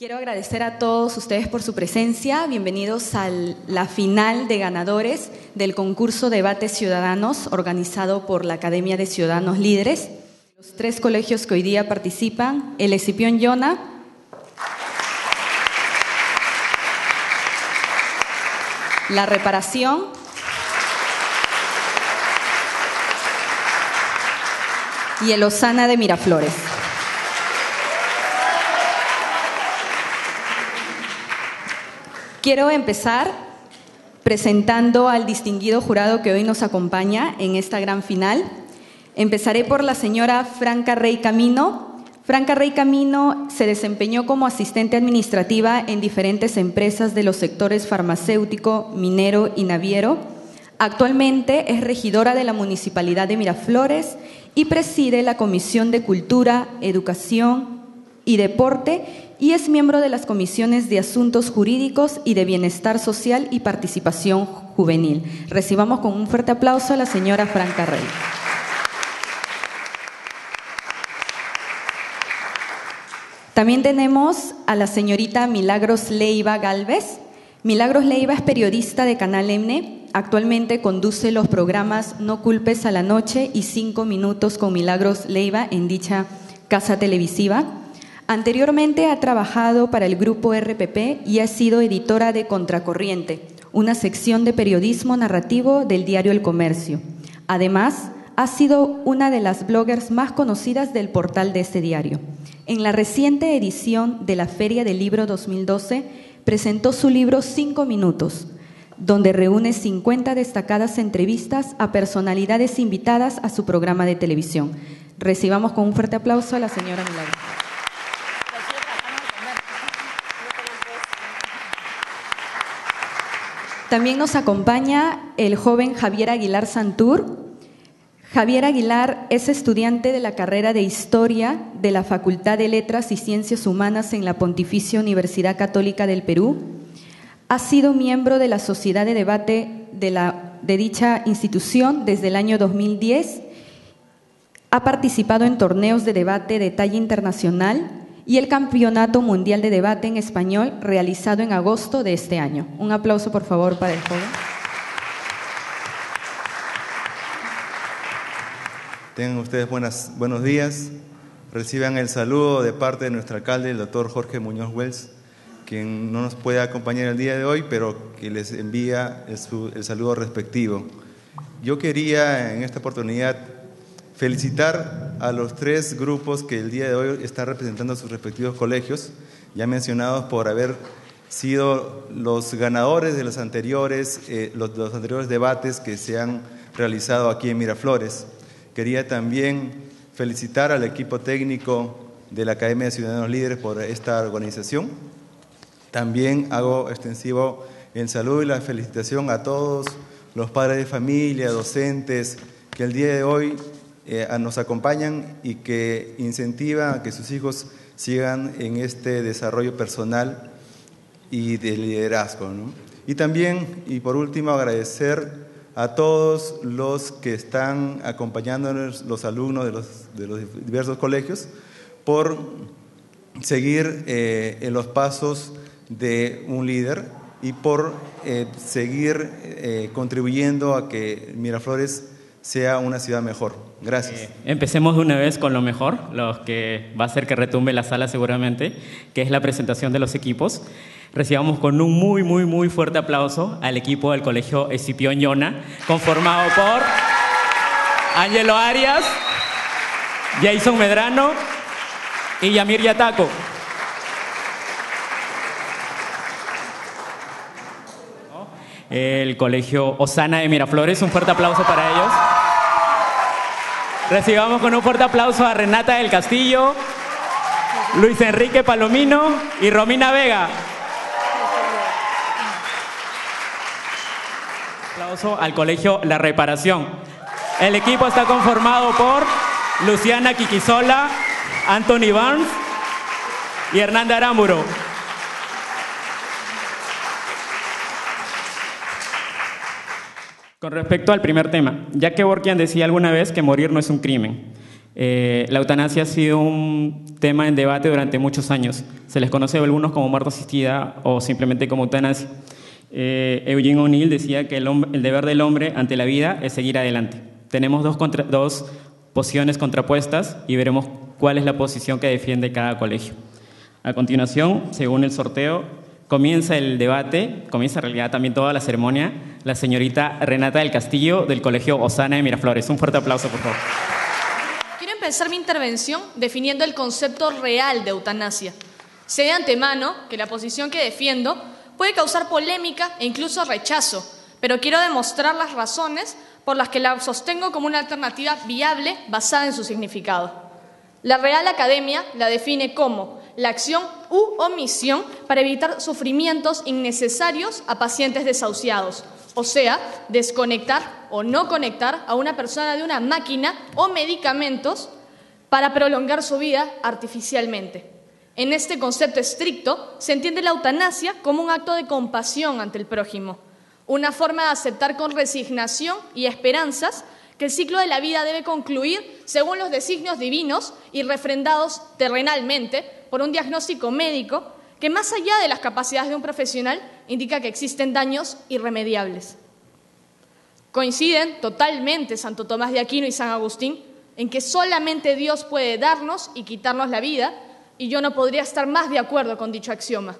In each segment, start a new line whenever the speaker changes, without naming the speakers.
Quiero agradecer a todos ustedes por su presencia. Bienvenidos a la final de ganadores del concurso Debates Ciudadanos organizado por la Academia de Ciudadanos Líderes. Los tres colegios que hoy día participan, el Escipión Yona, la reparación y el Osana de Miraflores. Quiero empezar presentando al distinguido jurado que hoy nos acompaña en esta gran final. Empezaré por la señora Franca Rey Camino. Franca Rey Camino se desempeñó como asistente administrativa en diferentes empresas de los sectores farmacéutico, minero y naviero. Actualmente es regidora de la Municipalidad de Miraflores y preside la Comisión de Cultura, Educación y Deporte y es miembro de las comisiones de Asuntos Jurídicos y de Bienestar Social y Participación Juvenil. Recibamos con un fuerte aplauso a la señora Franca Rey. También tenemos a la señorita Milagros Leiva Galvez. Milagros Leiva es periodista de Canal M. Actualmente conduce los programas No culpes a la noche y Cinco minutos con Milagros Leiva en dicha casa televisiva. Anteriormente ha trabajado para el grupo RPP y ha sido editora de Contracorriente, una sección de periodismo narrativo del diario El Comercio. Además, ha sido una de las bloggers más conocidas del portal de este diario. En la reciente edición de la Feria del Libro 2012, presentó su libro Cinco Minutos, donde reúne 50 destacadas entrevistas a personalidades invitadas a su programa de televisión. Recibamos con un fuerte aplauso a la señora Milagro. También nos acompaña el joven Javier Aguilar Santur. Javier Aguilar es estudiante de la carrera de Historia de la Facultad de Letras y Ciencias Humanas en la Pontificia Universidad Católica del Perú. Ha sido miembro de la Sociedad de Debate de, la, de dicha institución desde el año 2010. Ha participado en torneos de debate de talla internacional y el Campeonato Mundial de Debate en Español realizado en agosto de este año. Un aplauso, por favor, para el joven.
Tengan ustedes buenas, buenos días. Reciban el saludo de parte de nuestro alcalde, el doctor Jorge Muñoz Wells, quien no nos puede acompañar el día de hoy, pero que les envía el, el saludo respectivo. Yo quería en esta oportunidad Felicitar a los tres grupos que el día de hoy están representando a sus respectivos colegios, ya mencionados por haber sido los ganadores de los anteriores, eh, los, los anteriores debates que se han realizado aquí en Miraflores. Quería también felicitar al equipo técnico de la Academia de Ciudadanos Líderes por esta organización. También hago extensivo el saludo y la felicitación a todos los padres de familia, docentes, que el día de hoy eh, nos acompañan y que incentivan a que sus hijos sigan en este desarrollo personal y de liderazgo. Y también, y por último, agradecer a todos los que están acompañándonos, los alumnos de los, de los diversos colegios, por seguir eh, en los pasos de un líder y por eh, seguir contribuyendo a que Miraflores sea una ciudad mejor. Gracias.
Eh, empecemos de una vez con lo mejor, lo que va a hacer que retumbe la sala seguramente, que es la presentación de los equipos. Recibamos con un muy, muy, muy fuerte aplauso al equipo del Colegio Escipión Yona, conformado por Ángelo Arias, Jason Medrano y Yamir Yataco. El Colegio Osana de Miraflores. Un fuerte aplauso para ellos. Recibamos con un fuerte aplauso a Renata del Castillo, Luis Enrique Palomino y Romina Vega. Aplauso al Colegio La Reparación. El equipo está conformado por Luciana Quiquisola, Anthony Barnes y Hernanda Aramburo. Con respecto al primer tema, ya que Borkian decía alguna vez que morir no es un crimen. Eh, la eutanasia ha sido un tema en debate durante muchos años. Se les conoce a algunos como muerte asistida o simplemente como eutanasia. Eh, Eugene O'Neill decía que el, deber del hombre ante la vida es seguir adelante. Tenemos dos, contra, dos posiciones contrapuestas y veremos cuál es la posición que defiende cada colegio. A continuación, según el sorteo, comienza el debate, comienza en realidad también toda la ceremonia, la señorita Renata del Castillo del Colegio Osana de Miraflores. Un fuerte aplauso, por favor.
Quiero empezar mi intervención definiendo el concepto real de eutanasia. Sé de antemano que la posición que defiendo puede causar polémica e incluso rechazo, pero quiero demostrar las razones por las que la sostengo como una alternativa viable basada en su significado. La Real Academia la define como la acción u omisión para evitar sufrimientos innecesarios a pacientes desahuciados, o sea, desconectar o no conectar a una persona de una máquina o medicamentos para prolongar su vida artificialmente. En este concepto estricto se entiende la eutanasia como un acto de compasión ante el prójimo, una forma de aceptar con resignación y esperanzas que el ciclo de la vida debe concluir según los designios divinos y refrendados terrenalmente por un diagnóstico médico que más allá de las capacidades de un profesional indica que existen daños irremediables. Coinciden totalmente Santo Tomás de Aquino y San Agustín en que solamente Dios puede darnos y quitarnos la vida, y yo no podría estar más de acuerdo con dicho axioma.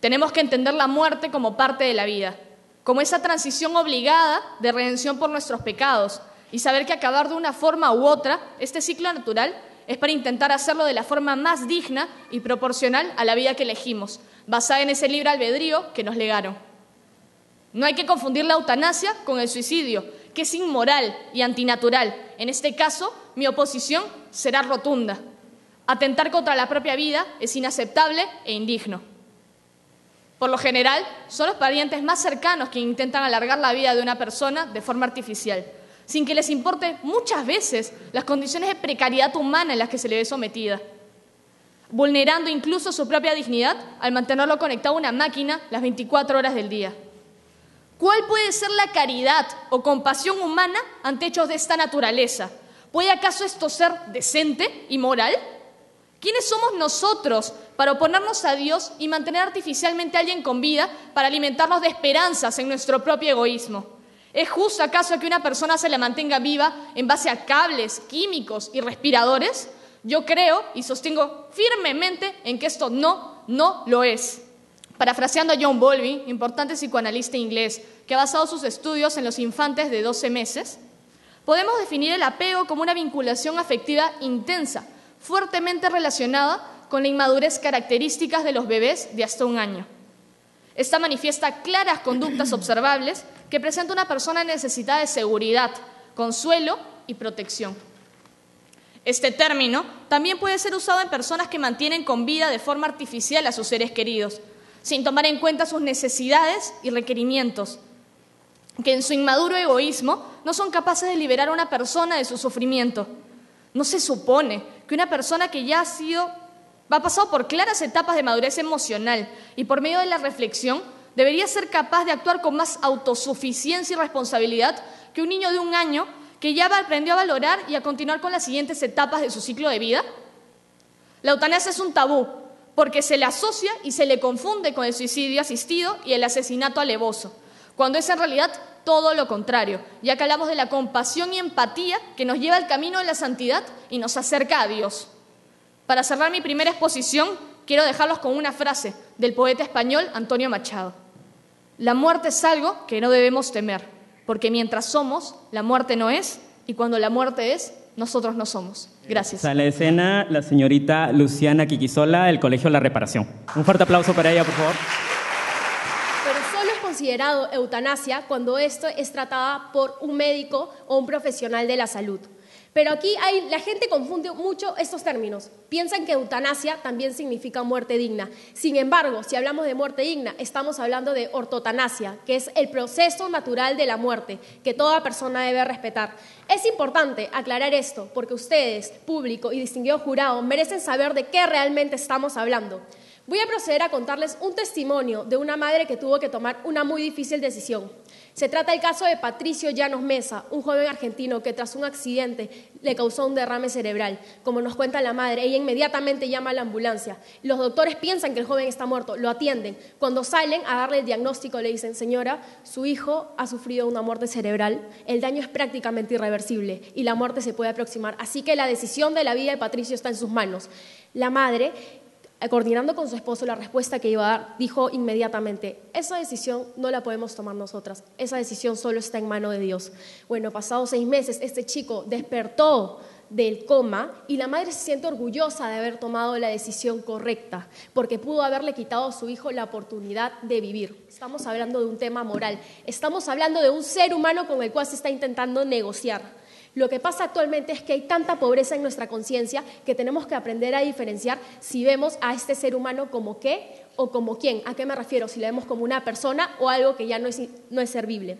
Tenemos que entender la muerte como parte de la vida, como esa transición obligada de redención por nuestros pecados, y saber que acabar de una forma u otra este ciclo natural es para intentar hacerlo de la forma más digna y proporcional a la vida que elegimos, basada en ese libre albedrío que nos legaron. No hay que confundir la eutanasia con el suicidio, que es inmoral y antinatural. En este caso, mi oposición será rotunda. Atentar contra la propia vida es inaceptable e indigno. Por lo general, son los parientes más cercanos quienes intentan alargar la vida de una persona de forma artificial sin que les importe muchas veces las condiciones de precariedad humana en las que se le ve sometida, vulnerando incluso su propia dignidad al mantenerlo conectado a una máquina las 24 horas del día. ¿Cuál puede ser la caridad o compasión humana ante hechos de esta naturaleza? ¿Puede acaso esto ser decente y moral? ¿Quiénes somos nosotros para oponernos a Dios y mantener artificialmente a alguien con vida para alimentarnos de esperanzas en nuestro propio egoísmo? ¿Es justo acaso que una persona se la mantenga viva en base a cables, químicos y respiradores? Yo creo y sostengo firmemente en que esto no, no lo es. Parafraseando a John Bowlby, importante psicoanalista inglés, que ha basado sus estudios en los infantes de 12 meses, podemos definir el apego como una vinculación afectiva intensa, fuertemente relacionada con la inmadurez características de los bebés de hasta un año. Esta manifiesta claras conductas observables que presenta una persona necesitada de seguridad, consuelo y protección. Este término también puede ser usado en personas que mantienen con vida de forma artificial a sus seres queridos, sin tomar en cuenta sus necesidades y requerimientos, que en su inmaduro egoísmo no son capaces de liberar a una persona de su sufrimiento. No se supone que una persona que ya ha sido, ha pasado por claras etapas de madurez emocional y por medio de la reflexión debería ser capaz de actuar con más autosuficiencia y responsabilidad que un niño de un año que ya aprendió a valorar y a continuar con las siguientes etapas de su ciclo de vida? La eutanasia es un tabú porque se le asocia y se le confunde con el suicidio asistido y el asesinato alevoso, cuando es en realidad todo lo contrario, ya que hablamos de la compasión y empatía que nos lleva al camino de la santidad y nos acerca a Dios. Para cerrar mi primera exposición, quiero dejarlos con una frase del poeta español Antonio Machado. La muerte es algo que no debemos temer, porque mientras somos, la muerte no es, y cuando la muerte es, nosotros no somos. Gracias.
La escena la señorita Luciana Quiquisola del Colegio La Reparación. Un fuerte aplauso para ella, por favor.
Pero solo es considerado eutanasia cuando esto es tratada por un médico o un profesional de la salud. Pero aquí hay, la gente confunde mucho estos términos. Piensan que eutanasia también significa muerte digna. Sin embargo, si hablamos de muerte digna, estamos hablando de ortotanasia, que es el proceso natural de la muerte, que toda persona debe respetar. Es importante aclarar esto, porque ustedes, público y distinguido jurado, merecen saber de qué realmente estamos hablando. Voy a proceder a contarles un testimonio de una madre que tuvo que tomar una muy difícil decisión. Se trata del caso de Patricio Llanos Mesa, un joven argentino que tras un accidente le causó un derrame cerebral. Como nos cuenta la madre, ella inmediatamente llama a la ambulancia. Los doctores piensan que el joven está muerto, lo atienden. Cuando salen a darle el diagnóstico le dicen, señora, su hijo ha sufrido una muerte cerebral, el daño es prácticamente irreversible y la muerte se puede aproximar. Así que la decisión de la vida de Patricio está en sus manos. La madre coordinando con su esposo la respuesta que iba a dar, dijo inmediatamente, esa decisión no la podemos tomar nosotras, esa decisión solo está en mano de Dios. Bueno, pasados seis meses, este chico despertó del coma y la madre se siente orgullosa de haber tomado la decisión correcta, porque pudo haberle quitado a su hijo la oportunidad de vivir. Estamos hablando de un tema moral, estamos hablando de un ser humano con el cual se está intentando negociar. Lo que pasa actualmente es que hay tanta pobreza en nuestra conciencia que tenemos que aprender a diferenciar si vemos a este ser humano como qué o como quién. ¿A qué me refiero? Si lo vemos como una persona o algo que ya no es, no es servible.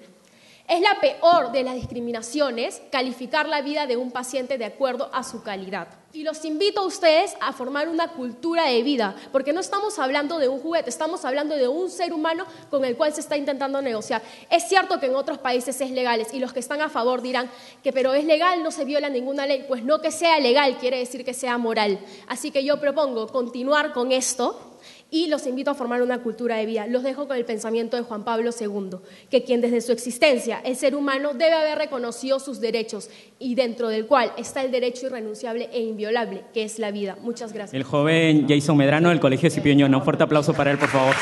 Es la peor de las discriminaciones calificar la vida de un paciente de acuerdo a su calidad. Y los invito a ustedes a formar una cultura de vida, porque no estamos hablando de un juguete, estamos hablando de un ser humano con el cual se está intentando negociar. Es cierto que en otros países es legal y los que están a favor dirán que pero es legal, no se viola ninguna ley. Pues no que sea legal quiere decir que sea moral. Así que yo propongo continuar con esto y los invito a formar una cultura de vida. Los dejo con el pensamiento de Juan Pablo II, que quien desde su existencia, el ser humano, debe haber reconocido sus derechos y dentro del cual está el derecho irrenunciable e inviolable, que es la vida. Muchas gracias.
El joven Jason Medrano del Colegio Scipio Un fuerte aplauso para él, por favor.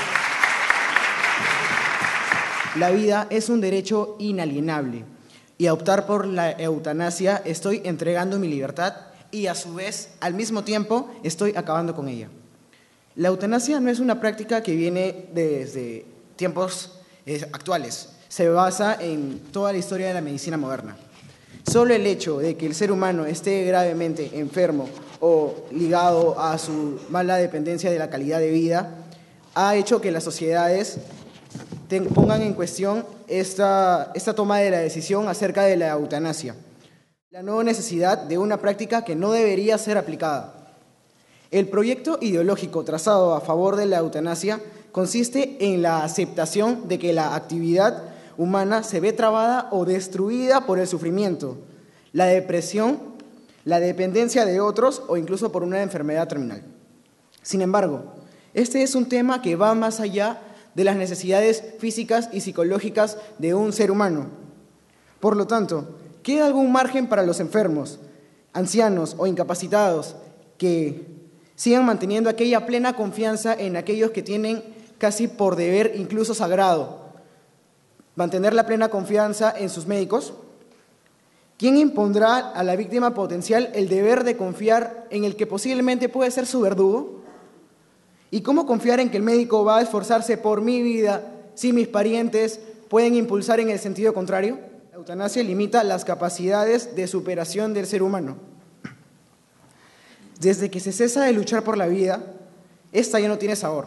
La vida es un derecho inalienable y a optar por la eutanasia estoy entregando mi libertad y a su vez, al mismo tiempo, estoy acabando con ella. La eutanasia no es una práctica que viene desde tiempos eh, actuales, se basa en toda la historia de la medicina moderna. Solo el hecho de que el ser humano esté gravemente enfermo o ligado a su mala dependencia de la calidad de vida ha hecho que las sociedades pongan en cuestión esta, toma de la decisión acerca de la eutanasia, la nueva necesidad de una práctica que no debería ser aplicada. El proyecto ideológico trazado a favor de la eutanasia consiste en la aceptación de que la actividad humana se ve trabada o destruida por el sufrimiento, la depresión, la dependencia de otros o incluso por una enfermedad terminal. Sin embargo, este es un tema que va más allá de las necesidades físicas y psicológicas de un ser humano. Por lo tanto, ¿queda algún margen para los enfermos, ancianos o incapacitados que sigan manteniendo aquella plena confianza en aquellos que tienen casi por deber incluso sagrado, mantener la plena confianza en sus médicos. ¿Quién impondrá a la víctima potencial el deber de confiar en el que posiblemente puede ser su verdugo? ¿Y cómo confiar en que el médico va a esforzarse por mi vida si mis parientes pueden impulsar en el sentido contrario? La eutanasia limita las capacidades de superación del ser humano. Desde que se cesa de luchar por la vida, esta ya no tiene sabor.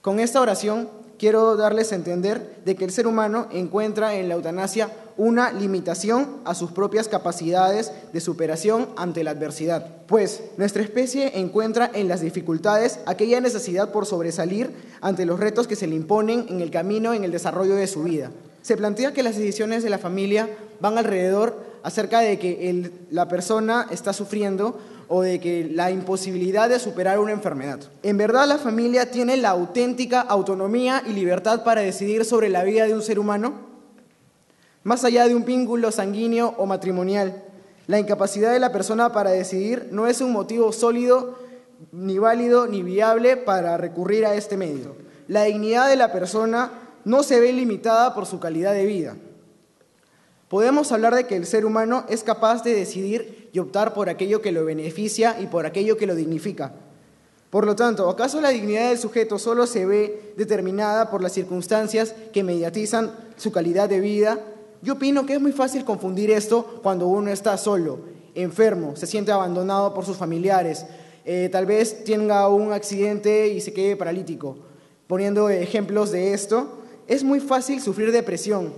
Con esta oración quiero darles a entender de que el ser humano encuentra en la eutanasia una limitación a sus propias capacidades de superación ante la adversidad, pues nuestra especie encuentra en las dificultades aquella necesidad por sobresalir ante los retos que se le imponen en el camino en el desarrollo de su vida. Se plantea que las decisiones de la familia van alrededor acerca de que la persona está sufriendo o de que la imposibilidad de superar una enfermedad. En verdad la familia tiene la auténtica autonomía y libertad para decidir sobre la vida de un ser humano, más allá de un vínculo sanguíneo o matrimonial. La incapacidad de la persona para decidir no es un motivo sólido, ni válido, ni viable para recurrir a este medio. La dignidad de la persona no se ve limitada por su calidad de vida. Podemos hablar de que el ser humano es capaz de decidir y optar por aquello que lo beneficia y por aquello que lo dignifica. Por lo tanto, ¿acaso la dignidad del sujeto solo se ve determinada por las circunstancias que mediatizan su calidad de vida? Yo opino que es muy fácil confundir esto cuando uno está solo, enfermo, se siente abandonado por sus familiares, eh, tal vez tenga un accidente y se quede paralítico. Poniendo ejemplos de esto, es muy fácil sufrir depresión,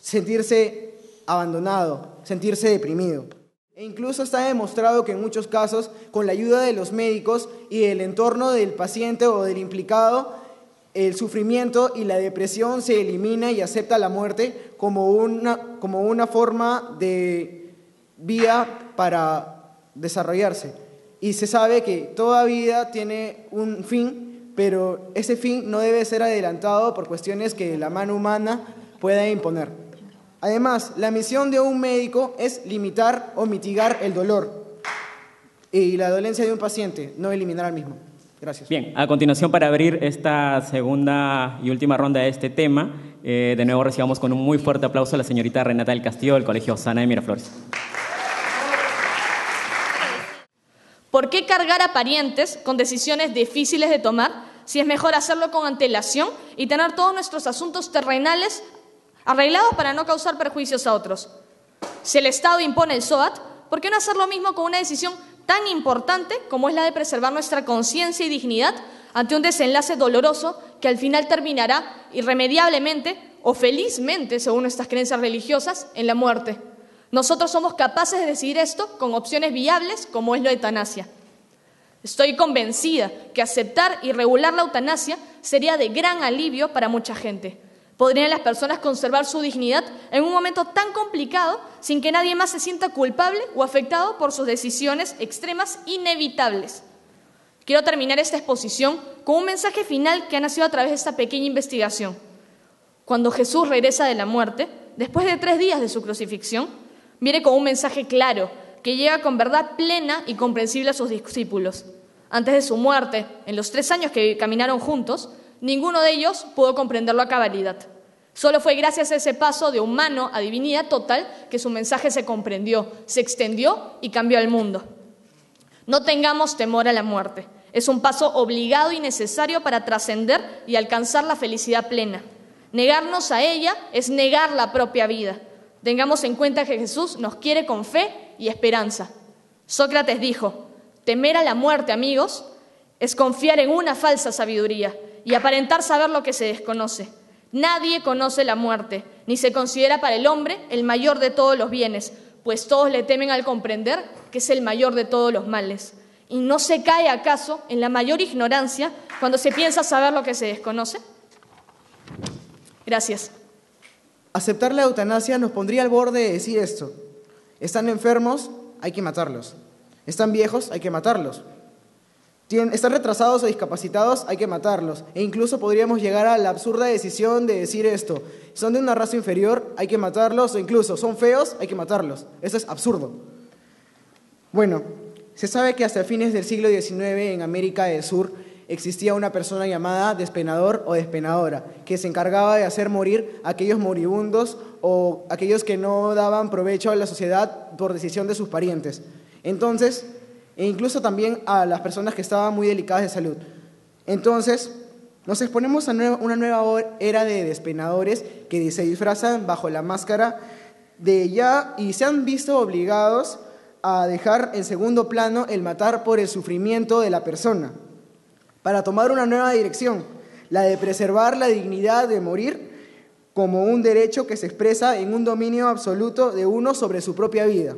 sentirse abandonado, sentirse deprimido. E incluso está demostrado que en muchos casos, con la ayuda de los médicos y del entorno del paciente o del implicado, el sufrimiento y la depresión se elimina y acepta la muerte como una, como una forma de vía para desarrollarse. Y se sabe que toda vida tiene un fin, pero ese fin no debe ser adelantado por cuestiones que la mano humana pueda imponer. Además, la misión de un médico es limitar o mitigar el dolor y la dolencia de un paciente, no eliminar al mismo. Gracias.
Bien, a continuación para abrir esta segunda y última ronda de este tema, eh, de nuevo recibamos con un muy fuerte aplauso a la señorita Renata del Castillo del Colegio Sana de Miraflores.
¿Por qué cargar a parientes con decisiones difíciles de tomar si es mejor hacerlo con antelación y tener todos nuestros asuntos terrenales arreglados para no causar perjuicios a otros? Si el Estado impone el SOAT, ¿por qué no hacer lo mismo con una decisión tan importante como es la de preservar nuestra conciencia y dignidad ante un desenlace doloroso que al final terminará irremediablemente o felizmente, según nuestras creencias religiosas, en la muerte? Nosotros somos capaces de decidir esto con opciones viables como es la eutanasia. Estoy convencida que aceptar y regular la eutanasia sería de gran alivio para mucha gente. Podrían las personas conservar su dignidad en un momento tan complicado sin que nadie más se sienta culpable o afectado por sus decisiones extremas inevitables. Quiero terminar esta exposición con un mensaje final que ha nacido a través de esta pequeña investigación. Cuando Jesús regresa de la muerte, después de tres días de su crucifixión, viene con un mensaje claro que llega con verdad plena y comprensible a sus discípulos. Antes de su muerte, en los tres años que caminaron juntos, ninguno de ellos pudo comprenderlo a cabalidad. Solo fue gracias a ese paso de humano a divinidad total que su mensaje se comprendió, se extendió y cambió el mundo. No tengamos temor a la muerte. Es un paso obligado y necesario para trascender y alcanzar la felicidad plena. Negarnos a ella es negar la propia vida. Tengamos en cuenta que Jesús nos quiere con fe y esperanza. Sócrates dijo, temer a la muerte, amigos, es confiar en una falsa sabiduría y aparentar saber lo que se desconoce. Nadie conoce la muerte, ni se considera para el hombre el mayor de todos los bienes, pues todos le temen al comprender que es el mayor de todos los males. ¿Y no se cae acaso en la mayor ignorancia cuando se piensa saber lo que se desconoce? Gracias.
Aceptar la eutanasia nos pondría al borde de decir esto. Están enfermos, hay que matarlos. Están viejos, hay que matarlos están retrasados o discapacitados, hay que matarlos. E incluso podríamos llegar a la absurda decisión de decir esto. Son de una raza inferior, hay que matarlos. O incluso son feos, hay que matarlos. Eso es absurdo. Bueno, se sabe que hasta fines del siglo XIX en América del Sur existía una persona llamada despenador o despenadora, que se encargaba de hacer morir a aquellos moribundos o aquellos que no daban provecho a la sociedad por decisión de sus parientes. Entonces, e incluso también a las personas que estaban muy delicadas de salud. Entonces, nos exponemos a una nueva era de despenadores que se disfrazan bajo la máscara de ya y se han visto obligados a dejar en segundo plano el matar por el sufrimiento de la persona, para tomar una nueva dirección, la de preservar la dignidad de morir como un derecho que se expresa en un dominio absoluto de uno sobre su propia vida.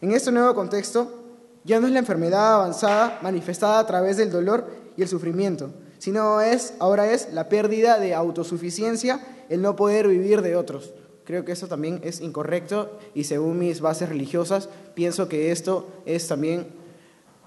En este nuevo contexto, ya no es la enfermedad avanzada manifestada a través del dolor y el sufrimiento, sino es, ahora es la pérdida de autosuficiencia, el no poder vivir de otros. Creo que eso también es incorrecto y según mis bases religiosas pienso que esto es también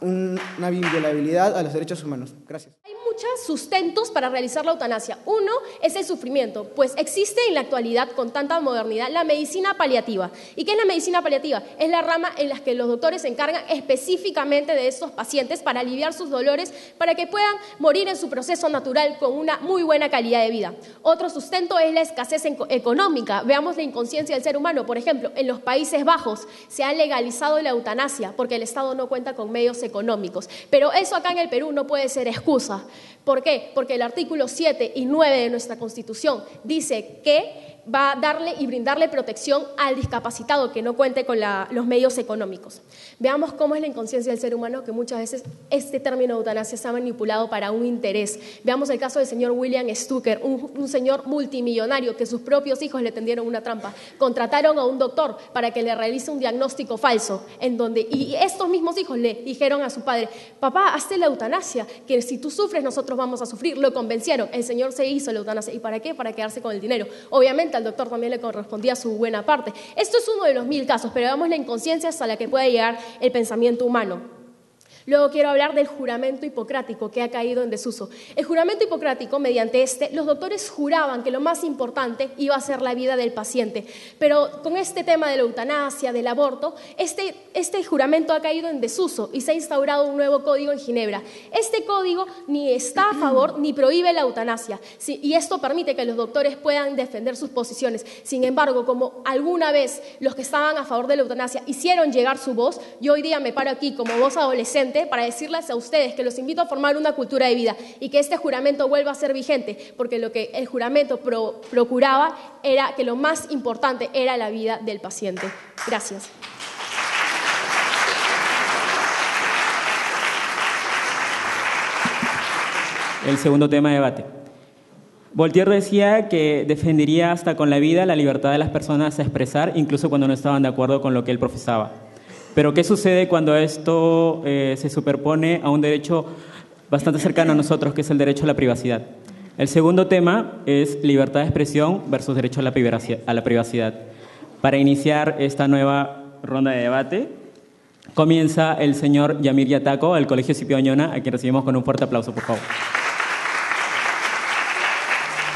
una inviolabilidad a los derechos humanos. Gracias
muchos sustentos para realizar la eutanasia. Uno es el sufrimiento, pues existe en la actualidad con tanta modernidad la medicina paliativa. ¿Y qué es la medicina paliativa? Es la rama en la que los doctores se encargan específicamente de estos pacientes para aliviar sus dolores, para que puedan morir en su proceso natural con una muy buena calidad de vida. Otro sustento es la escasez económica. Veamos la inconsciencia del ser humano. Por ejemplo, en los Países Bajos se ha legalizado la eutanasia porque el Estado no cuenta con medios económicos. Pero eso acá en el Perú no puede ser excusa. ¿Por qué? Porque el artículo 7 y 9 de nuestra Constitución dice que va a darle y brindarle protección al discapacitado que no cuente con la- los medios económicos. Veamos cómo es la inconsciencia del ser humano, que muchas veces este término eutanasia se ha manipulado para un interés. Veamos el caso del señor William Stucker, un, un señor multimillonario que sus propios hijos le tendieron una trampa. Contrataron a un doctor para que le realice un diagnóstico falso, en donde, y estos mismos hijos le dijeron a su padre, papá, hazte la eutanasia, que si tú sufres nosotros vamos a sufrir. Lo convencieron, el señor se hizo la eutanasia. ¿Y para qué? Para quedarse con el dinero. Obviamente al doctor también le correspondía su buena parte. Esto es uno de los mil casos, pero veamos la inconsciencia hasta la que puede llegar el pensamiento humano. Luego quiero hablar del juramento hipocrático que ha caído en desuso. El juramento hipocrático, mediante este, los doctores juraban que lo más importante iba a ser la vida del paciente. Pero con este tema de la eutanasia, del aborto, este, este juramento ha caído en desuso y se ha instaurado un nuevo código en Ginebra. Este código ni está a favor ni prohíbe la eutanasia. Y esto permite que los doctores puedan defender sus posiciones. Sin embargo, como alguna vez los que estaban a favor de la eutanasia hicieron llegar su voz, yo hoy día me paro aquí como voz adolescente para decirles a ustedes que los invito a formar una cultura de vida y que este juramento vuelva a ser vigente, porque lo que el juramento pro- procuraba era que lo más importante era la vida del paciente. Gracias.
El segundo tema de debate. Voltaire decía que defendería hasta con la vida la libertad de las personas a expresar, incluso cuando no estaban de acuerdo con lo que él profesaba. Pero ¿qué sucede cuando esto eh, se superpone a un derecho bastante cercano a nosotros, que es el derecho a la privacidad? El segundo tema es libertad de expresión versus derecho a la privacidad. Para iniciar esta nueva ronda de debate, comienza el señor Yamir Yataco, del Colegio Scipio Oñona, a quien recibimos con un fuerte aplauso, por favor.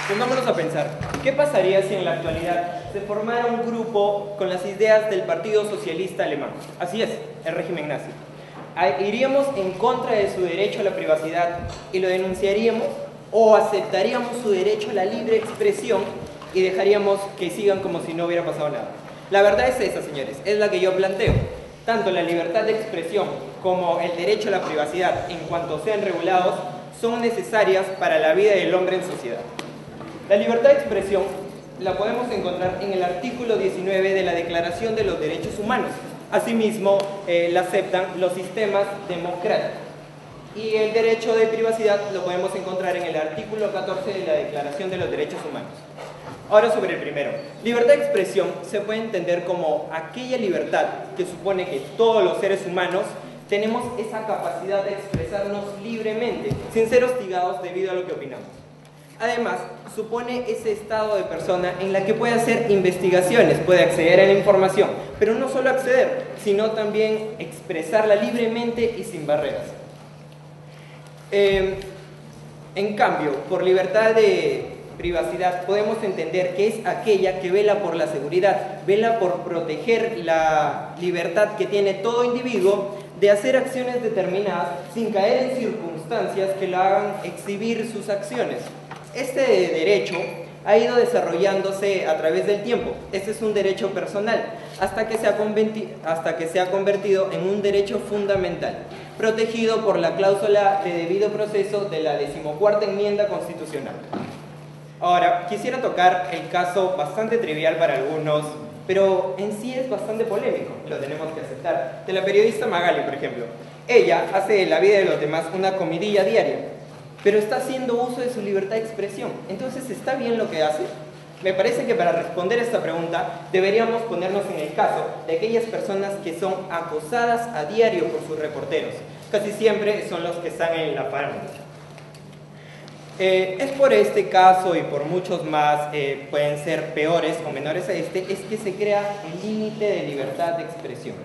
Pongámonos a pensar, ¿qué pasaría si en la actualidad se formara un grupo con las ideas del Partido Socialista Alemán? Así es, el régimen nazi. ¿Iríamos en contra de su derecho a la privacidad y lo denunciaríamos? ¿O aceptaríamos su derecho a la libre expresión y dejaríamos que sigan como si no hubiera pasado nada? La verdad es esa, señores, es la que yo planteo. Tanto la libertad de expresión como el derecho a la privacidad, en cuanto sean regulados, son necesarias para la vida del hombre en sociedad. La libertad de expresión la podemos encontrar en el artículo 19 de la Declaración de los Derechos Humanos. Asimismo, eh, la aceptan los sistemas democráticos. Y el derecho de privacidad lo podemos encontrar en el artículo 14 de la Declaración de los Derechos Humanos. Ahora sobre el primero. Libertad de expresión se puede entender como aquella libertad que supone que todos los seres humanos tenemos esa capacidad de expresarnos libremente, sin ser hostigados debido a lo que opinamos. Además, supone ese estado de persona en la que puede hacer investigaciones, puede acceder a la información, pero no solo acceder, sino también expresarla libremente y sin barreras. Eh, en cambio, por libertad de privacidad podemos entender que es aquella que vela por la seguridad, vela por proteger la libertad que tiene todo individuo de hacer acciones determinadas sin caer en circunstancias que lo hagan exhibir sus acciones. Este derecho ha ido desarrollándose a través del tiempo. Este es un derecho personal hasta que se ha, convertido en un derecho fundamental, protegido por la cláusula de debido proceso de la decimocuarta enmienda constitucional. Ahora, quisiera tocar el caso bastante trivial para algunos, pero en sí es bastante polémico, lo tenemos que aceptar, de la periodista Magali, por ejemplo. Ella hace de la vida de los demás una comidilla diaria, pero está haciendo uso de su libertad de expresión. Entonces, ¿está bien lo que hace? Me parece que para responder esta pregunta deberíamos ponernos en el caso de aquellas personas que son acosadas a diario por sus reporteros. Casi siempre son los que están en la farándula. Eh, es por este caso y por muchos más, eh, pueden ser peores o menores a este, es que se crea el límite de libertad de expresión.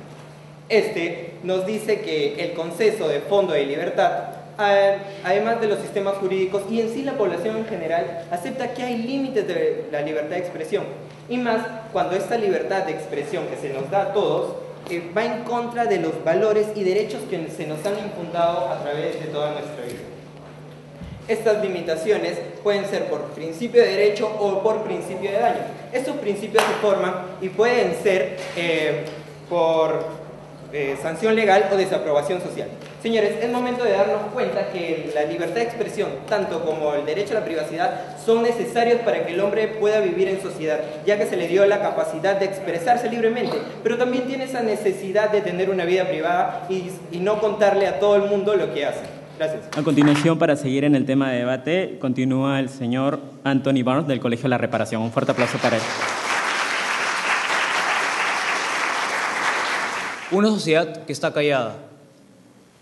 Este nos dice que el conceso de fondo de libertad, además de los sistemas jurídicos y en sí la población en general, acepta que hay límites de la libertad de expresión. Y más cuando esta libertad de expresión que se nos da a todos eh, va en contra de los valores y derechos que se nos han infundado a través de toda nuestra vida. Estas limitaciones pueden ser por principio de derecho o por principio de daño. Estos principios se forman y pueden ser eh, por eh, sanción legal o desaprobación social. Señores, es momento de darnos cuenta que la libertad de expresión, tanto como el derecho a la privacidad, son necesarios para que el hombre pueda vivir en sociedad, ya que se le dio la capacidad de expresarse libremente, pero también tiene esa necesidad de tener una vida privada y, y no contarle a todo el mundo lo que hace. Gracias.
A continuación, para seguir en el tema de debate, continúa el señor Anthony Barnes del Colegio de la Reparación. Un fuerte aplauso para él.
Una sociedad que está callada.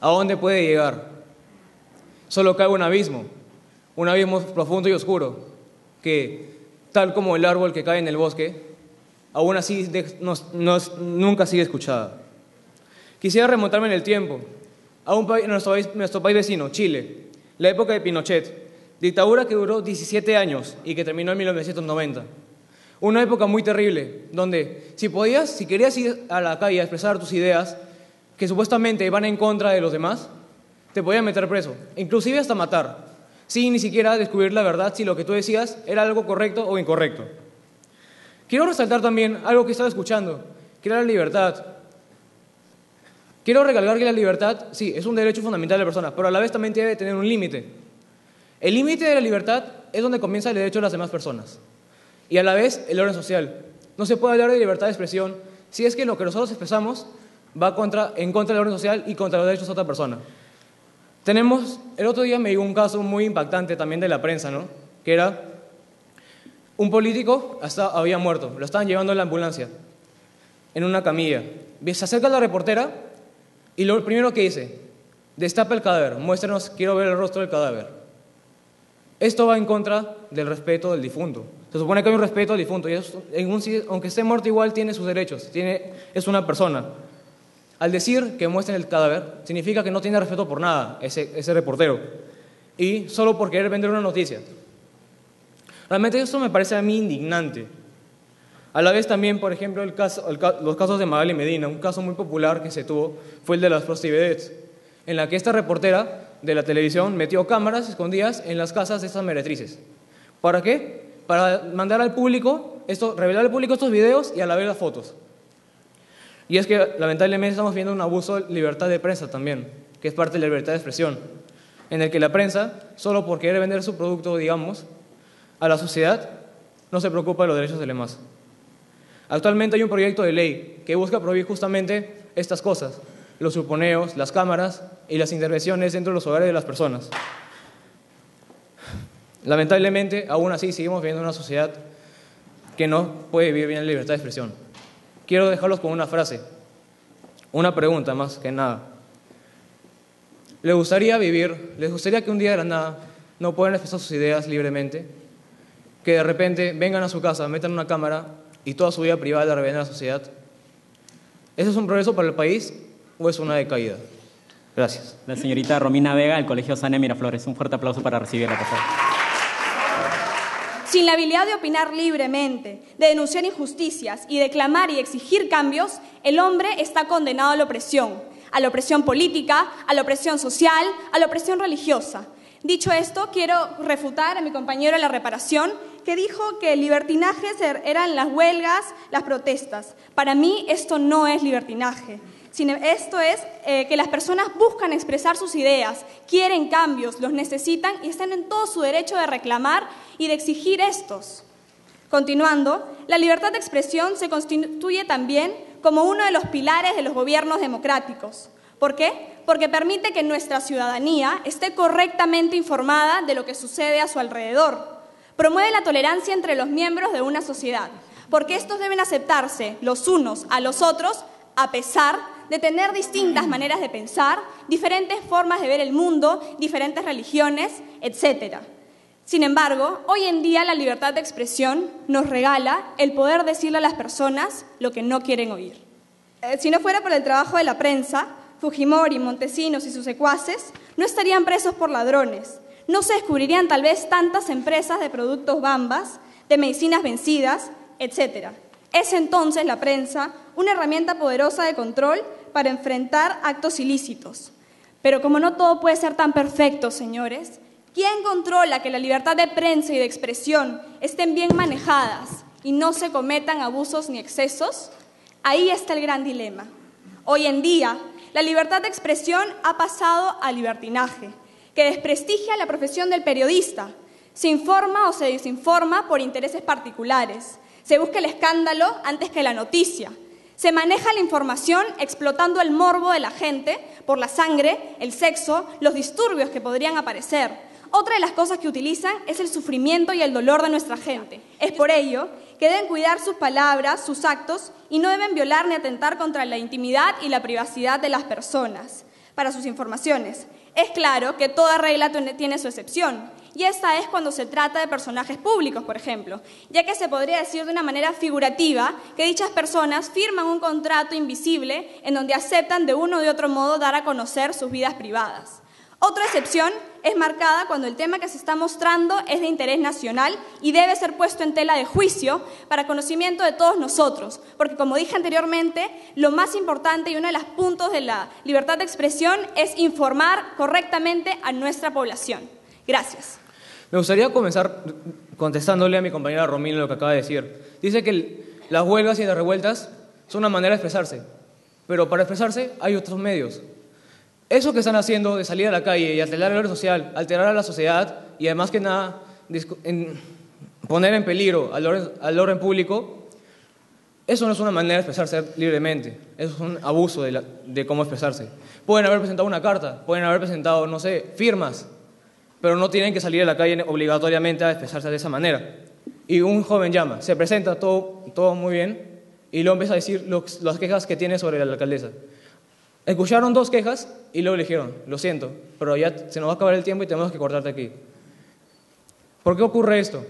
¿A dónde puede llegar? Solo cae un abismo, un abismo profundo y oscuro, que, tal como el árbol que cae en el bosque, aún así nunca sigue escuchada. Quisiera remontarme en el tiempo, a un país, nuestro, país, nuestro país vecino, Chile, la época de Pinochet, dictadura que duró 17 años y que terminó en 1990. Una época muy terrible, donde si podías, si querías ir a la calle a expresar tus ideas, que supuestamente van en contra de los demás, te podían meter preso, inclusive hasta matar, sin ni siquiera descubrir la verdad si lo que tú decías era algo correcto o incorrecto. Quiero resaltar también algo que estaba escuchando, que era la libertad. Quiero recalcar que la libertad, sí, es un derecho fundamental de la persona, pero a la vez también debe tener un límite. El límite de la libertad es donde comienza el derecho de las demás personas y a la vez el orden social. No se puede hablar de libertad de expresión si es que lo que nosotros expresamos va contra, en contra del orden social y contra los derechos de otra persona. Tenemos, el otro día me llegó un caso muy impactante también de la prensa, ¿no? Que era un político hasta había muerto, lo estaban llevando en la ambulancia, en una camilla. Se acerca la reportera y lo primero que dice, destapa el cadáver, muéstrenos, quiero ver el rostro del cadáver. Esto va en contra del respeto del difunto. Se supone que hay un respeto al difunto, y es- en un aunque esté muerto igual tiene sus derechos, tiene, es una persona. Al decir que muestren el cadáver, significa que no tiene respeto por nada ese, ese reportero, y solo por querer vender una noticia. Realmente esto me parece a mí indignante. A la vez también, por ejemplo, el caso- los casos de Magali Medina, un caso muy popular que se tuvo fue el de las prostivedets, en la que esta reportera de la televisión metió cámaras escondidas en las casas de estas meretrices. ¿Para qué? Para mandar al público, esto, revelar al público estos videos y a la vez las fotos. Y es que lamentablemente estamos viendo un abuso de libertad de prensa también, que es parte de la libertad de expresión, en el que la prensa, solo por querer vender su producto, digamos, a la sociedad, no se preocupa de los derechos de los demás. Actualmente hay un proyecto de ley que busca prohibir justamente estas cosas, los suponeos, las cámaras y las intervenciones dentro de los hogares de las personas. Lamentablemente, aún así, seguimos viviendo en una sociedad que no puede vivir bien la libertad de expresión. Quiero dejarlos con una frase, una pregunta más que nada. ¿Les gustaría vivir, les gustaría que un día de la nada no puedan expresar sus ideas libremente? Que de repente vengan a su casa, metan una cámara y toda su vida privada la revelen a la sociedad. ¿Eso es un progreso para el país o es una decaída? Gracias.
La señorita Romina Vega del Colegio Sana Miraflores. Un fuerte aplauso para recibirla, por favor.
Sin la habilidad de opinar libremente, de denunciar injusticias y de clamar y exigir cambios, el hombre está condenado a la opresión, a la opresión política, a la opresión social, a la opresión religiosa. Dicho esto, quiero refutar a mi compañero de la reparación que dijo que el libertinaje ser- eran las huelgas, las protestas. Para mí esto no es libertinaje. Sin- Esto es eh, que las personas buscan expresar sus ideas, quieren cambios, los necesitan y están en todo su derecho de reclamar y de exigir estos. Continuando, la libertad de expresión se constituye también como uno de los pilares de los gobiernos democráticos. ¿Por qué? Porque permite que nuestra ciudadanía esté correctamente informada de lo que sucede a su alrededor. Promueve la tolerancia entre los miembros de una sociedad, porque estos deben aceptarse los unos a los otros a pesar de tener distintas maneras de pensar, diferentes formas de ver el mundo, diferentes religiones, etc. Sin embargo, hoy en día la libertad de expresión nos regala el poder decirle a las personas lo que no quieren oír. Eh, si no fuera por el trabajo de la prensa, Fujimori, Montesinos y sus secuaces no estarían presos por ladrones. No se descubrirían tal vez tantas empresas de productos bambas, de medicinas vencidas, etc. Es entonces la prensa una herramienta poderosa de control para enfrentar actos ilícitos. Pero como no todo puede ser tan perfecto, señores, ¿quién controla que la libertad de prensa y de expresión estén bien manejadas y no se cometan abusos ni excesos? Ahí está el gran dilema. Hoy en día, la libertad de expresión ha pasado al libertinaje, que desprestigia la profesión del periodista. Se informa o se desinforma por intereses particulares. Se busca el escándalo antes que la noticia. Se maneja la información explotando el morbo de la gente por la sangre, el sexo, los disturbios que podrían aparecer. Otra de las cosas que utilizan es el sufrimiento y el dolor de nuestra gente. Es por ello que deben cuidar sus palabras, sus actos y no deben violar ni atentar contra la intimidad y la privacidad de las personas. Para sus informaciones, es claro que toda regla tiene su excepción y esta es cuando se trata de personajes públicos, por ejemplo, ya que se podría decir de una manera figurativa que dichas personas firman un contrato invisible en donde aceptan de uno o de otro modo dar a conocer sus vidas privadas. Otra excepción es marcada cuando el tema que se está mostrando es de interés nacional y debe ser puesto en tela de juicio para conocimiento de todos nosotros, porque como dije anteriormente, lo más importante y uno de los puntos de la libertad de expresión es informar correctamente a nuestra población. Gracias.
Me gustaría comenzar contestándole a mi compañera Romina lo que acaba de decir. Dice que las huelgas y las revueltas son una manera de expresarse, pero para expresarse hay otros medios. Eso que están haciendo de salir a la calle y alterar el orden social, alterar a la sociedad y además que nada poner en peligro al orden, al público, eso no es una manera de expresarse libremente, eso es un abuso de cómo expresarse. Pueden haber presentado una carta, pueden haber presentado, no sé, firmas, pero no tienen que salir a la calle obligatoriamente a expresarse de esa manera. Y un joven llama, se presenta todo, todo muy bien y luego empieza a decir las quejas que tiene sobre la alcaldesa. Escucharon dos quejas y luego le dijeron, lo siento, pero ya se nos va a acabar el tiempo y tenemos que cortarte aquí. ¿Por qué ocurre esto?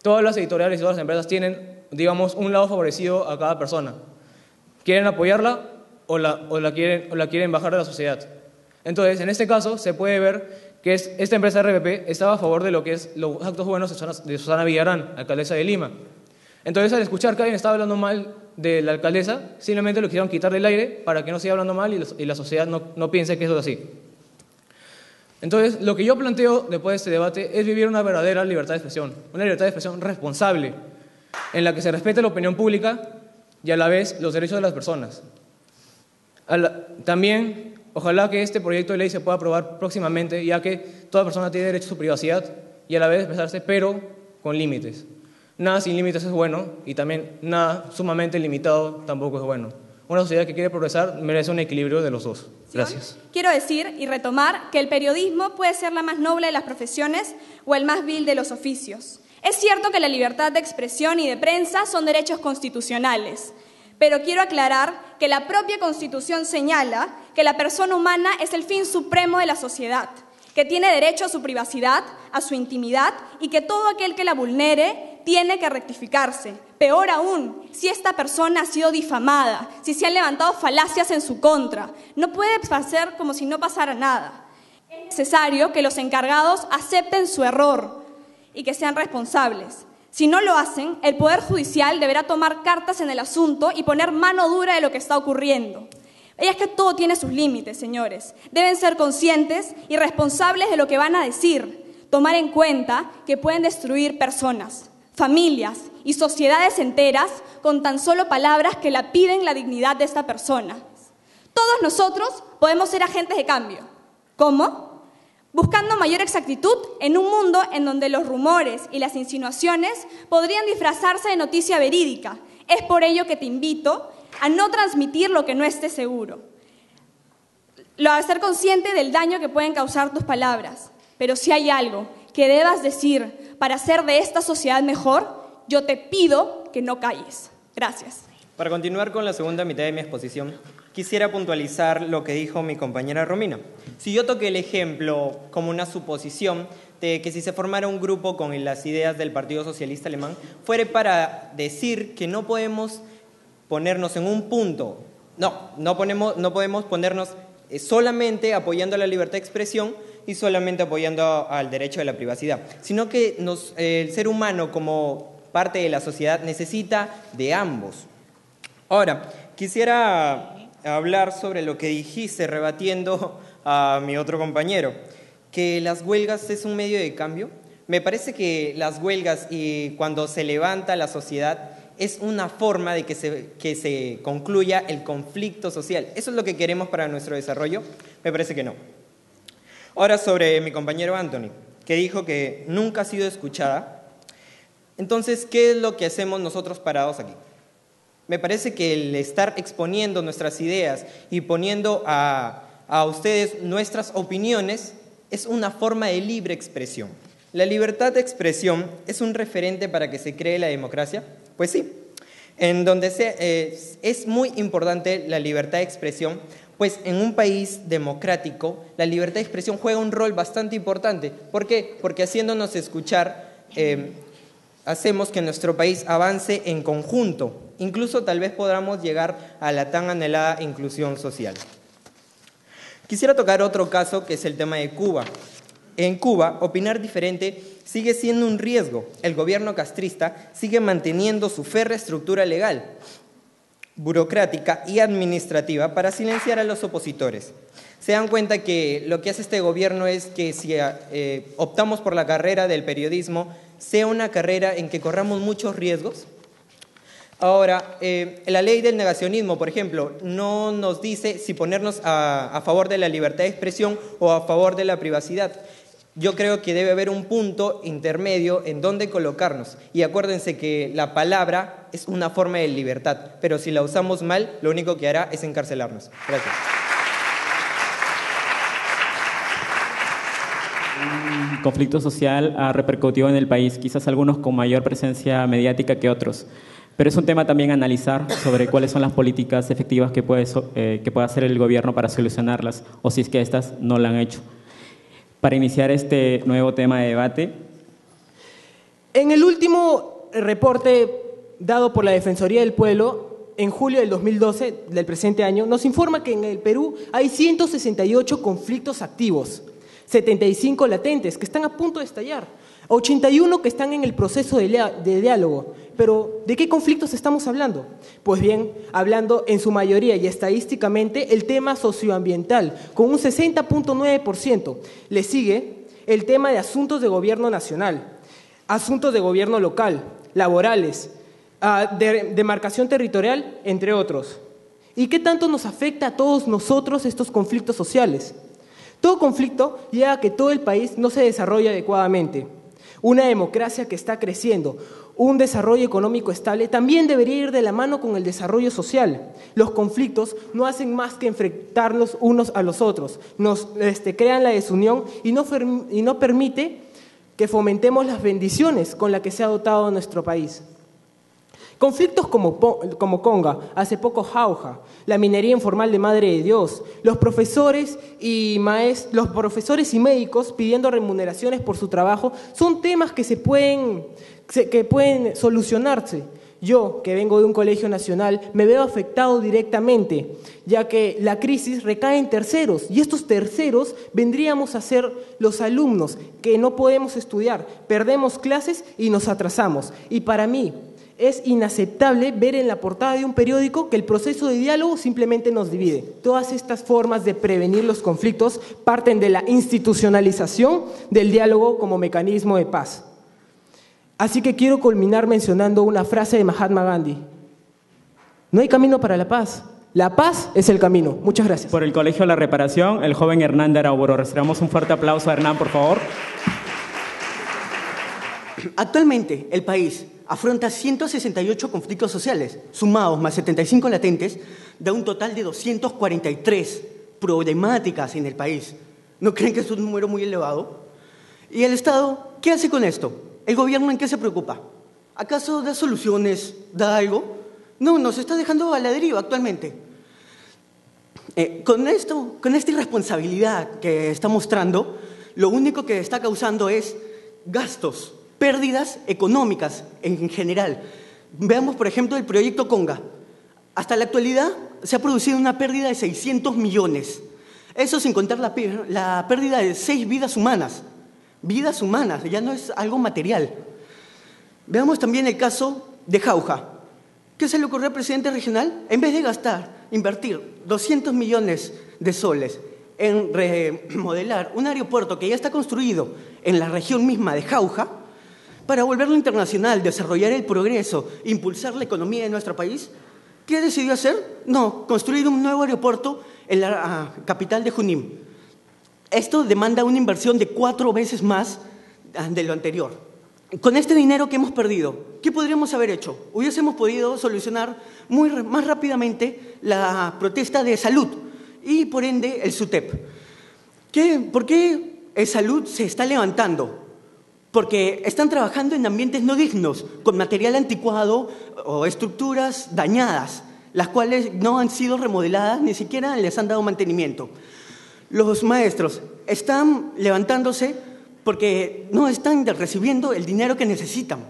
Todas las editoriales y todas las empresas tienen, digamos, un lado favorecido a cada persona. Quieren apoyarla o la, o la, quieren, o la quieren bajar de la sociedad. Entonces, en este caso, se puede ver que es, esta empresa RPP estaba a favor de lo que es los actos buenos de Susana, Villarán, alcaldesa de Lima. Entonces, al escuchar que alguien estaba hablando mal de la alcaldesa, simplemente lo quisieron quitar del aire para que no siga hablando mal y, la sociedad no, no, piense que eso es así. Entonces, lo que yo planteo después de este debate es vivir una verdadera libertad de expresión, una libertad de expresión responsable, en la que se respete la opinión pública y a la vez los derechos de las personas. también Ojalá que este proyecto de ley se pueda aprobar próximamente, ya que toda persona tiene derecho a su privacidad y a la vez expresarse, pero con límites. Nada sin límites es bueno y también nada sumamente limitado tampoco es bueno. Una sociedad que quiere progresar merece un equilibrio de los dos. Gracias.
Quiero decir y retomar que el periodismo puede ser la más noble de las profesiones o el más vil de los oficios. Es cierto que la libertad de expresión y de prensa son derechos constitucionales, pero quiero aclarar que la propia Constitución señala que la persona humana es el fin supremo de la sociedad, que tiene derecho a su privacidad, a su intimidad y que todo aquel que la vulnere tiene que rectificarse. Peor aún, si esta persona ha sido difamada, si se han levantado falacias en su contra, no puede hacer como si no pasara nada. Es necesario que los encargados acepten su error y que sean responsables. Si no lo hacen, el Poder Judicial deberá tomar cartas en el asunto y poner mano dura de lo que está ocurriendo. Es que todo tiene sus límites, señores. Deben ser conscientes y responsables de lo que van a decir. Tomar en cuenta que pueden destruir personas, familias y sociedades enteras con tan solo palabras que la piden la dignidad de esta persona. Todos nosotros podemos ser agentes de cambio. ¿Cómo? buscando mayor exactitud en un mundo en donde los rumores y las insinuaciones podrían disfrazarse de noticia verídica. Es por ello que te invito a no transmitir lo que no esté seguro, a ser consciente del daño que pueden causar tus palabras. Pero si hay algo que debas decir para hacer de esta sociedad mejor, yo te pido que no calles. Gracias.
Para continuar con la segunda mitad de mi exposición, quisiera puntualizar lo que dijo mi compañera Romina. Si yo toqué el ejemplo como una suposición de que si se formara un grupo con las ideas del Partido Socialista Alemán, fuera para decir que no podemos ponernos en un punto, no, no, ponemos, no podemos ponernos eh, solamente apoyando la libertad de expresión y solamente apoyando al derecho de la privacidad, sino que nos, el ser humano como parte de la sociedad necesita de ambos. Ahora, quisiera hablar sobre lo que dijiste rebatiendo a mi otro compañero, que las huelgas es un medio de cambio. Me parece que las huelgas y cuando se levanta la sociedad es una forma de que se, que se concluya el conflicto social. ¿Eso es lo que queremos para nuestro desarrollo? Me parece que no. Ahora sobre mi compañero Anthony, que dijo que nunca ha sido escuchada. Entonces, ¿qué es lo que hacemos nosotros parados aquí? Me parece que el estar exponiendo nuestras ideas y poniendo a, a ustedes nuestras opiniones es una forma de libre expresión. ¿La libertad de expresión es un referente para que se cree la democracia? Pues sí, en donde eh, es muy importante la libertad de expresión, pues en un país democrático la libertad de expresión juega un rol bastante importante. ¿Por qué? Porque haciéndonos escuchar eh, hacemos que nuestro país avance en conjunto, incluso tal vez podamos llegar a la tan anhelada inclusión social. Quisiera tocar otro caso que es el tema de Cuba. En Cuba, opinar diferente sigue siendo un riesgo. El gobierno castrista sigue manteniendo su férrea estructura legal, burocrática y administrativa para silenciar a los opositores. Se dan cuenta que lo que hace este gobierno es que si eh, optamos por la carrera del periodismo, sea una carrera en que corramos muchos riesgos. Ahora, eh, la ley del negacionismo, por ejemplo, no nos dice si ponernos a favor de la libertad de expresión o a favor de la privacidad yo creo que debe haber un punto intermedio en donde colocarnos. Y acuérdense que la palabra es una forma de libertad, pero si la usamos mal, lo único que hará es encarcelarnos. Gracias.
El conflicto social ha repercutido en el país, quizás algunos con mayor presencia mediática que otros. Pero es un tema también analizar sobre cuáles son las políticas efectivas que puede, eh, que puede hacer el gobierno para solucionarlas, o si es que estas no la han hecho para iniciar este nuevo tema de debate?
En el último reporte dado por la Defensoría del Pueblo, en julio del 2012, del presente año, nos informa que en el Perú hay 168 conflictos activos, 75 latentes que están a punto de estallar, 81 que están en el proceso de, diálogo pero, ¿de qué conflictos estamos hablando? Pues bien, hablando en su mayoría y estadísticamente el tema socioambiental, con un 60.9%. Le sigue el tema de asuntos de gobierno nacional, asuntos de gobierno local, laborales, ah, de demarcación territorial, entre otros. ¿Y qué tanto nos afecta a todos nosotros estos conflictos sociales? Todo conflicto lleva a que todo el país no se desarrolle adecuadamente. Una democracia que está creciendo, un desarrollo económico estable también debería ir de la mano con el desarrollo social. Los conflictos no hacen más que enfrentarnos unos a los otros, nos este, crean la desunión y no, y no permite que fomentemos las bendiciones con las que se ha dotado nuestro país. Conflictos como, como, Conga, hace poco Jauja, la minería informal de Madre de Dios, los profesores, y los profesores y médicos pidiendo remuneraciones por su trabajo, son temas que se pueden que pueden solucionarse. Yo, que vengo de un colegio nacional, me veo afectado directamente, ya que la crisis recae en terceros y estos terceros vendríamos a ser los alumnos que no podemos estudiar, perdemos clases y nos atrasamos. Y para mí es inaceptable ver en la portada de un periódico que el proceso de diálogo simplemente nos divide. Todas estas formas de prevenir los conflictos parten de la institucionalización del diálogo como mecanismo de paz. Así que quiero culminar mencionando una frase de Mahatma Gandhi. No hay camino para la paz. La paz es el camino. Muchas gracias.
Por el Colegio La Reparación, el joven Hernán de Arauburo. Recibamos un fuerte aplauso a Hernán, por favor.
Actualmente, el país afronta 168 conflictos sociales, sumados más 75 latentes, da un total de 243 problemáticas en el país. ¿No creen que es un número muy elevado? ¿Y el Estado qué hace con esto? ¿El gobierno en qué se preocupa? ¿Acaso da soluciones? ¿Da algo? No, nos está dejando a la deriva actualmente. Eh, con esto, con esta irresponsabilidad que está mostrando, lo único que está causando es gastos, pérdidas económicas en general. Veamos, por ejemplo, el proyecto Conga. Hasta la actualidad se ha producido una pérdida de 600 millones. Eso sin contar la, la pérdida de seis vidas humanas vidas humanas, ya no es algo material. Veamos también el caso de Jauja. ¿Qué se le ocurrió al presidente regional? En vez de gastar, invertir 200 millones de soles en remodelar un aeropuerto que ya está construido en la región misma de Jauja, para volverlo internacional, desarrollar el progreso, impulsar la economía de nuestro país, ¿qué decidió hacer? No, construir un nuevo aeropuerto en la ah, capital de Junín. Esto demanda una inversión de cuatro veces más ah, de lo anterior. Con este dinero que hemos perdido, ¿qué podríamos haber hecho? Hubiésemos podido solucionar muy, más rápidamente la protesta de salud y, por ende, el SUTEP. ¿Qué, ¿Por qué el salud se está levantando? Porque están trabajando en ambientes no dignos, con material anticuado o estructuras dañadas, las cuales no han sido remodeladas, ni siquiera les han dado mantenimiento. Los maestros están levantándose porque no están recibiendo el dinero que necesitan.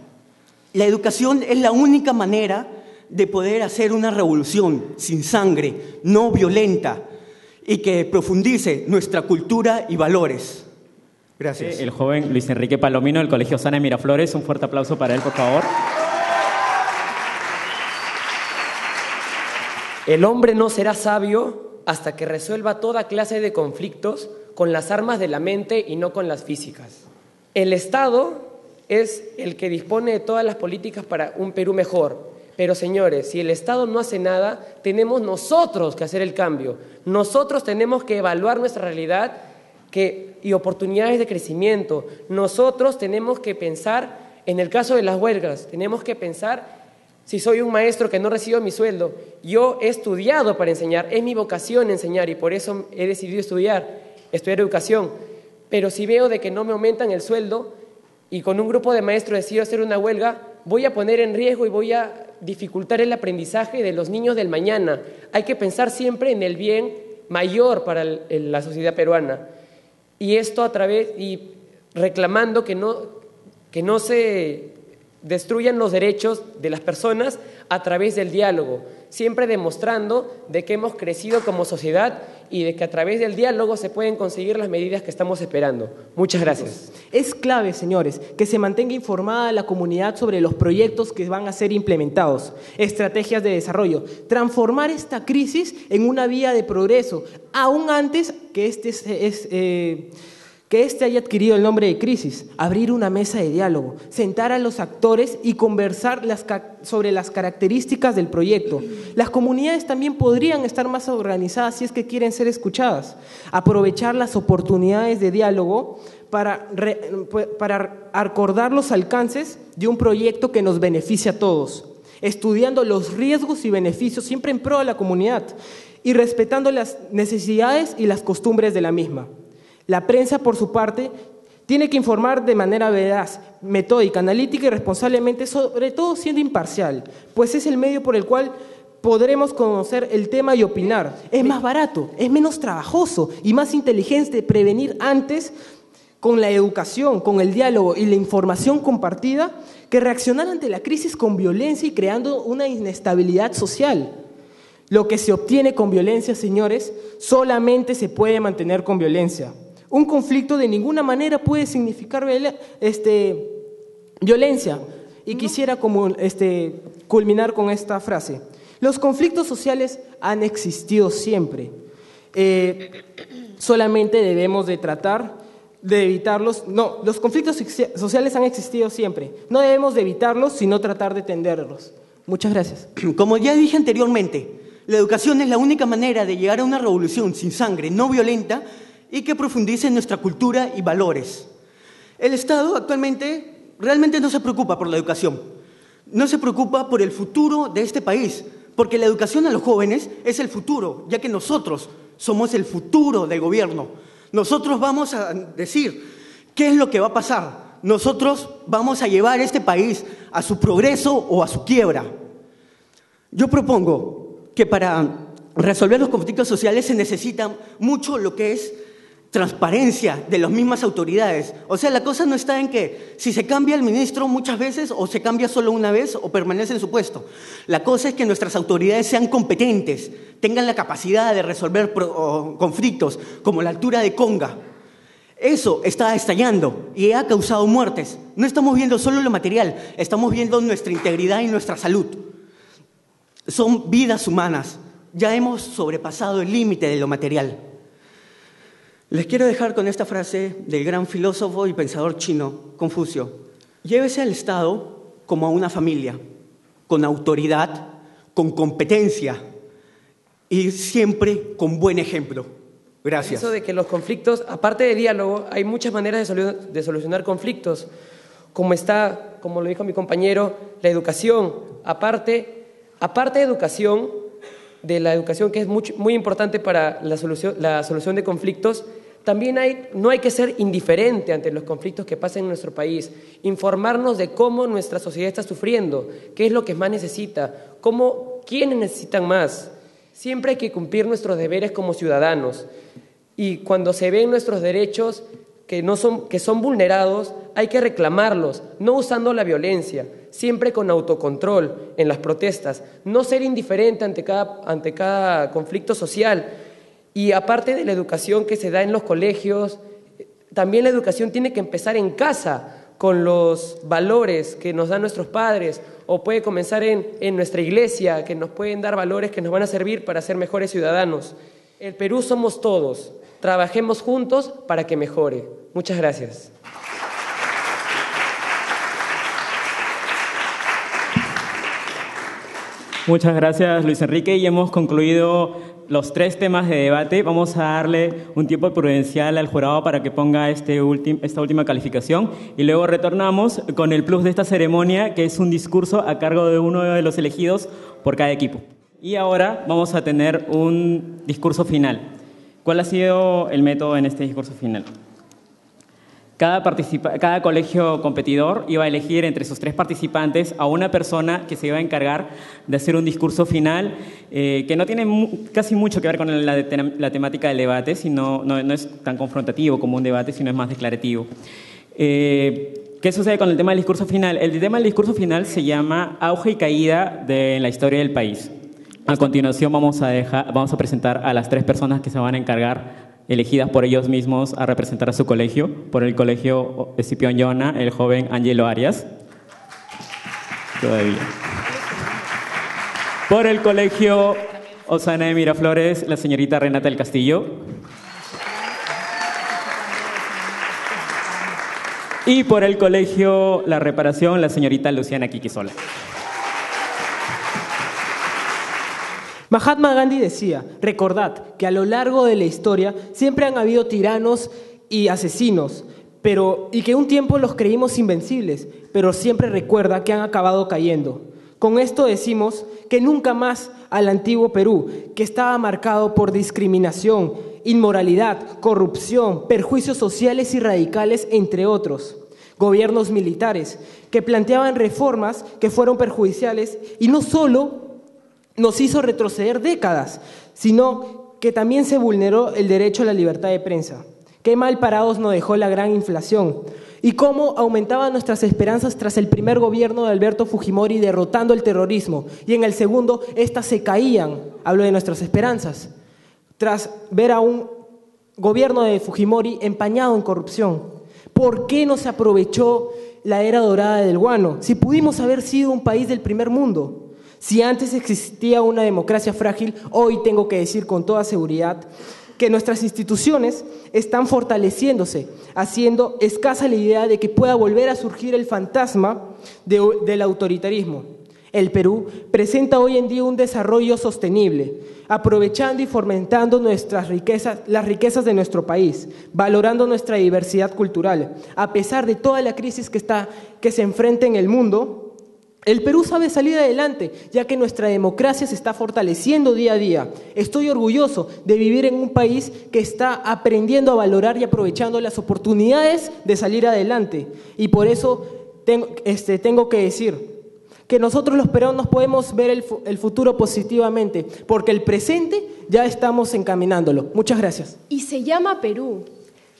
La educación es la única manera de poder hacer una revolución sin sangre, no violenta, y que profundice nuestra cultura y valores. Gracias.
El joven Luis Enrique Palomino del Colegio Sana de Miraflores, un fuerte aplauso para él, por favor.
El hombre no será sabio hasta que resuelva toda clase de conflictos con las armas de la mente y no con las físicas. El Estado es el que dispone de todas las políticas para un Perú mejor. Pero señores, si el Estado no hace nada, tenemos nosotros que hacer el cambio. Nosotros tenemos que evaluar nuestra realidad y oportunidades de crecimiento. Nosotros tenemos que pensar, en el caso de las huelgas, tenemos que pensar si soy un maestro que no recibo mi sueldo. Yo he estudiado para enseñar, es mi vocación enseñar y por eso he decidido estudiar estudiar educación, pero si veo de que no me aumentan el sueldo y con un grupo de maestros decido hacer una huelga, voy a poner en riesgo y voy a dificultar el aprendizaje de los niños del mañana. Hay que pensar siempre en el bien mayor para la sociedad peruana. Y esto a través, y reclamando que no, que no se destruyan los derechos de las personas a través del diálogo, siempre demostrando de que hemos crecido como sociedad y de que a través del diálogo se pueden conseguir las medidas que estamos esperando. Muchas gracias.
Es clave, señores, que se mantenga informada la comunidad sobre los proyectos que van a ser implementados, estrategias de desarrollo, transformar esta crisis en una vía de progreso, aún antes que este es... Eh, que éste haya adquirido el nombre de crisis, abrir una mesa de diálogo, sentar a los actores y conversar sobre las características del proyecto. Las comunidades también podrían estar más organizadas si es que quieren ser escuchadas, aprovechar las oportunidades de diálogo para, para acordar los alcances de un proyecto que nos beneficie a todos, estudiando los riesgos y beneficios siempre en pro de la comunidad y respetando las necesidades y las costumbres de la misma. La prensa, por su parte, tiene que informar de manera veraz, metódica, analítica y responsablemente, sobre todo siendo imparcial, pues es el medio por el cual podremos conocer el tema y opinar. Es más barato, es menos trabajoso y más inteligente prevenir antes con la educación, con el diálogo y la información compartida que reaccionar ante la crisis con violencia y creando una inestabilidad social. Lo que se obtiene con violencia, señores, solamente se puede mantener con violencia. Un conflicto de ninguna manera puede significar este, violencia. Y quisiera como, este, culminar con esta frase. Los conflictos sociales han existido siempre. Eh, solamente debemos de tratar de evitarlos. No, los conflictos sociales han existido siempre. No debemos de evitarlos, sino tratar de tenderlos. Muchas gracias.
Como ya dije anteriormente, la educación es la única manera de llegar a una revolución sin sangre, no violenta, y que profundice en nuestra cultura y valores. El Estado actualmente realmente no se preocupa por la educación, no se preocupa por el futuro de este país, porque la educación a los jóvenes es el futuro, ya que nosotros somos el futuro del gobierno. Nosotros vamos a decir qué es lo que va a pasar. Nosotros vamos a llevar este país a su progreso o a su quiebra. Yo propongo que para resolver los conflictos sociales se necesita mucho lo que es transparencia de las mismas autoridades. O sea, la cosa no está en que si se cambia el ministro muchas veces o se cambia solo una vez o permanece en su puesto. La cosa es que nuestras autoridades sean competentes, tengan la capacidad de resolver conflictos como la altura de Conga. Eso está estallando y ha causado muertes. No estamos viendo solo lo material, estamos viendo nuestra integridad y nuestra salud. Son vidas humanas. Ya hemos sobrepasado el límite de lo material. Les quiero dejar con esta frase del gran filósofo y pensador chino, Confucio. Llévese al Estado como a una familia, con autoridad, con competencia y siempre con buen ejemplo. Gracias.
Eso de que los conflictos, aparte de diálogo, hay muchas maneras de, solu- de solucionar conflictos, como está, como lo dijo mi compañero, la educación. Aparte, aparte de educación, de la educación que es muy importante para la solución, la solución de conflictos, también hay, no hay que ser indiferente ante los conflictos que pasan en nuestro país, informarnos de cómo nuestra sociedad está sufriendo, qué es lo que más necesita, cómo, quiénes necesitan más. Siempre hay que cumplir nuestros deberes como ciudadanos. Y cuando se ven nuestros derechos que, no son, que son vulnerados, hay que reclamarlos, no usando la violencia, siempre con autocontrol en las protestas, no ser indiferente ante cada, ante cada conflicto social. Y aparte de la educación que se da en los colegios, también la educación tiene que empezar en casa, con los valores que nos dan nuestros padres, o puede comenzar en, en nuestra iglesia, que nos pueden dar valores que nos van a servir para ser mejores ciudadanos. El Perú somos todos. Trabajemos juntos para que mejore. Muchas gracias.
Muchas gracias, Luis Enrique. Y hemos concluido los tres temas de debate. Vamos a darle un tiempo prudencial al jurado para que ponga este esta última calificación. Y luego retornamos con el plus de esta ceremonia, que es un discurso a cargo de uno de los elegidos por cada equipo. Y ahora vamos a tener un discurso final. ¿Cuál ha sido el método en este discurso final? Cada, cada colegio competidor iba a elegir entre sus tres participantes a una persona que se iba a encargar de hacer un discurso final eh, que no tiene mu- casi mucho que ver con la, la temática del debate, sino no, no es tan confrontativo como un debate, sino es más declarativo. Eh, ¿Qué sucede con el tema del discurso final? El tema del discurso final se llama Auge y Caída de la historia del país. A continuación vamos a, dejar, vamos a presentar a las tres personas que se van a encargar elegidas por ellos mismos a representar a su colegio. Por el colegio Escipión Yona, el joven Angelo Arias. Todavía. Por el colegio Osana de Miraflores, la señorita Renata del Castillo. Y por el colegio La Reparación, la señorita Luciana Quiquisola.
Mahatma Gandhi decía, recordad que a lo largo de la historia siempre han habido tiranos y asesinos, pero y que un tiempo los creímos invencibles, pero siempre recuerda que han acabado cayendo. Con esto decimos que nunca más al antiguo Perú, que estaba marcado por discriminación, inmoralidad, corrupción, perjuicios sociales y radicales, entre otros. Gobiernos militares que planteaban reformas que fueron perjudiciales y no solo nos hizo retroceder décadas, sino que también se vulneró el derecho a la libertad de prensa. Qué mal parados nos dejó la gran inflación y cómo aumentaban nuestras esperanzas tras el primer gobierno de Alberto Fujimori derrotando el terrorismo y en el segundo éstas se caían, hablo de nuestras esperanzas, tras ver a un gobierno de Fujimori empañado en corrupción. ¿Por qué no se aprovechó la era dorada del guano? Si pudimos haber sido un país del primer mundo. Si antes existía una democracia frágil, hoy tengo que decir con toda seguridad que nuestras instituciones están fortaleciéndose, haciendo escasa la idea de que pueda volver a surgir el fantasma de- del autoritarismo. El Perú presenta hoy en día un desarrollo sostenible, aprovechando y fomentando nuestras riquezas, las riquezas de nuestro país, valorando nuestra diversidad cultural. A pesar de toda la crisis que, está, que se enfrenta en el mundo, el Perú sabe salir adelante, ya que nuestra democracia se está fortaleciendo día a día. Estoy orgulloso de vivir en un país que está aprendiendo a valorar y aprovechando las oportunidades de salir adelante. Y por eso tengo, este, que decir que nosotros los peruanos podemos ver el, el futuro positivamente, porque el presente ya estamos encaminándolo. Muchas gracias.
Y se llama Perú,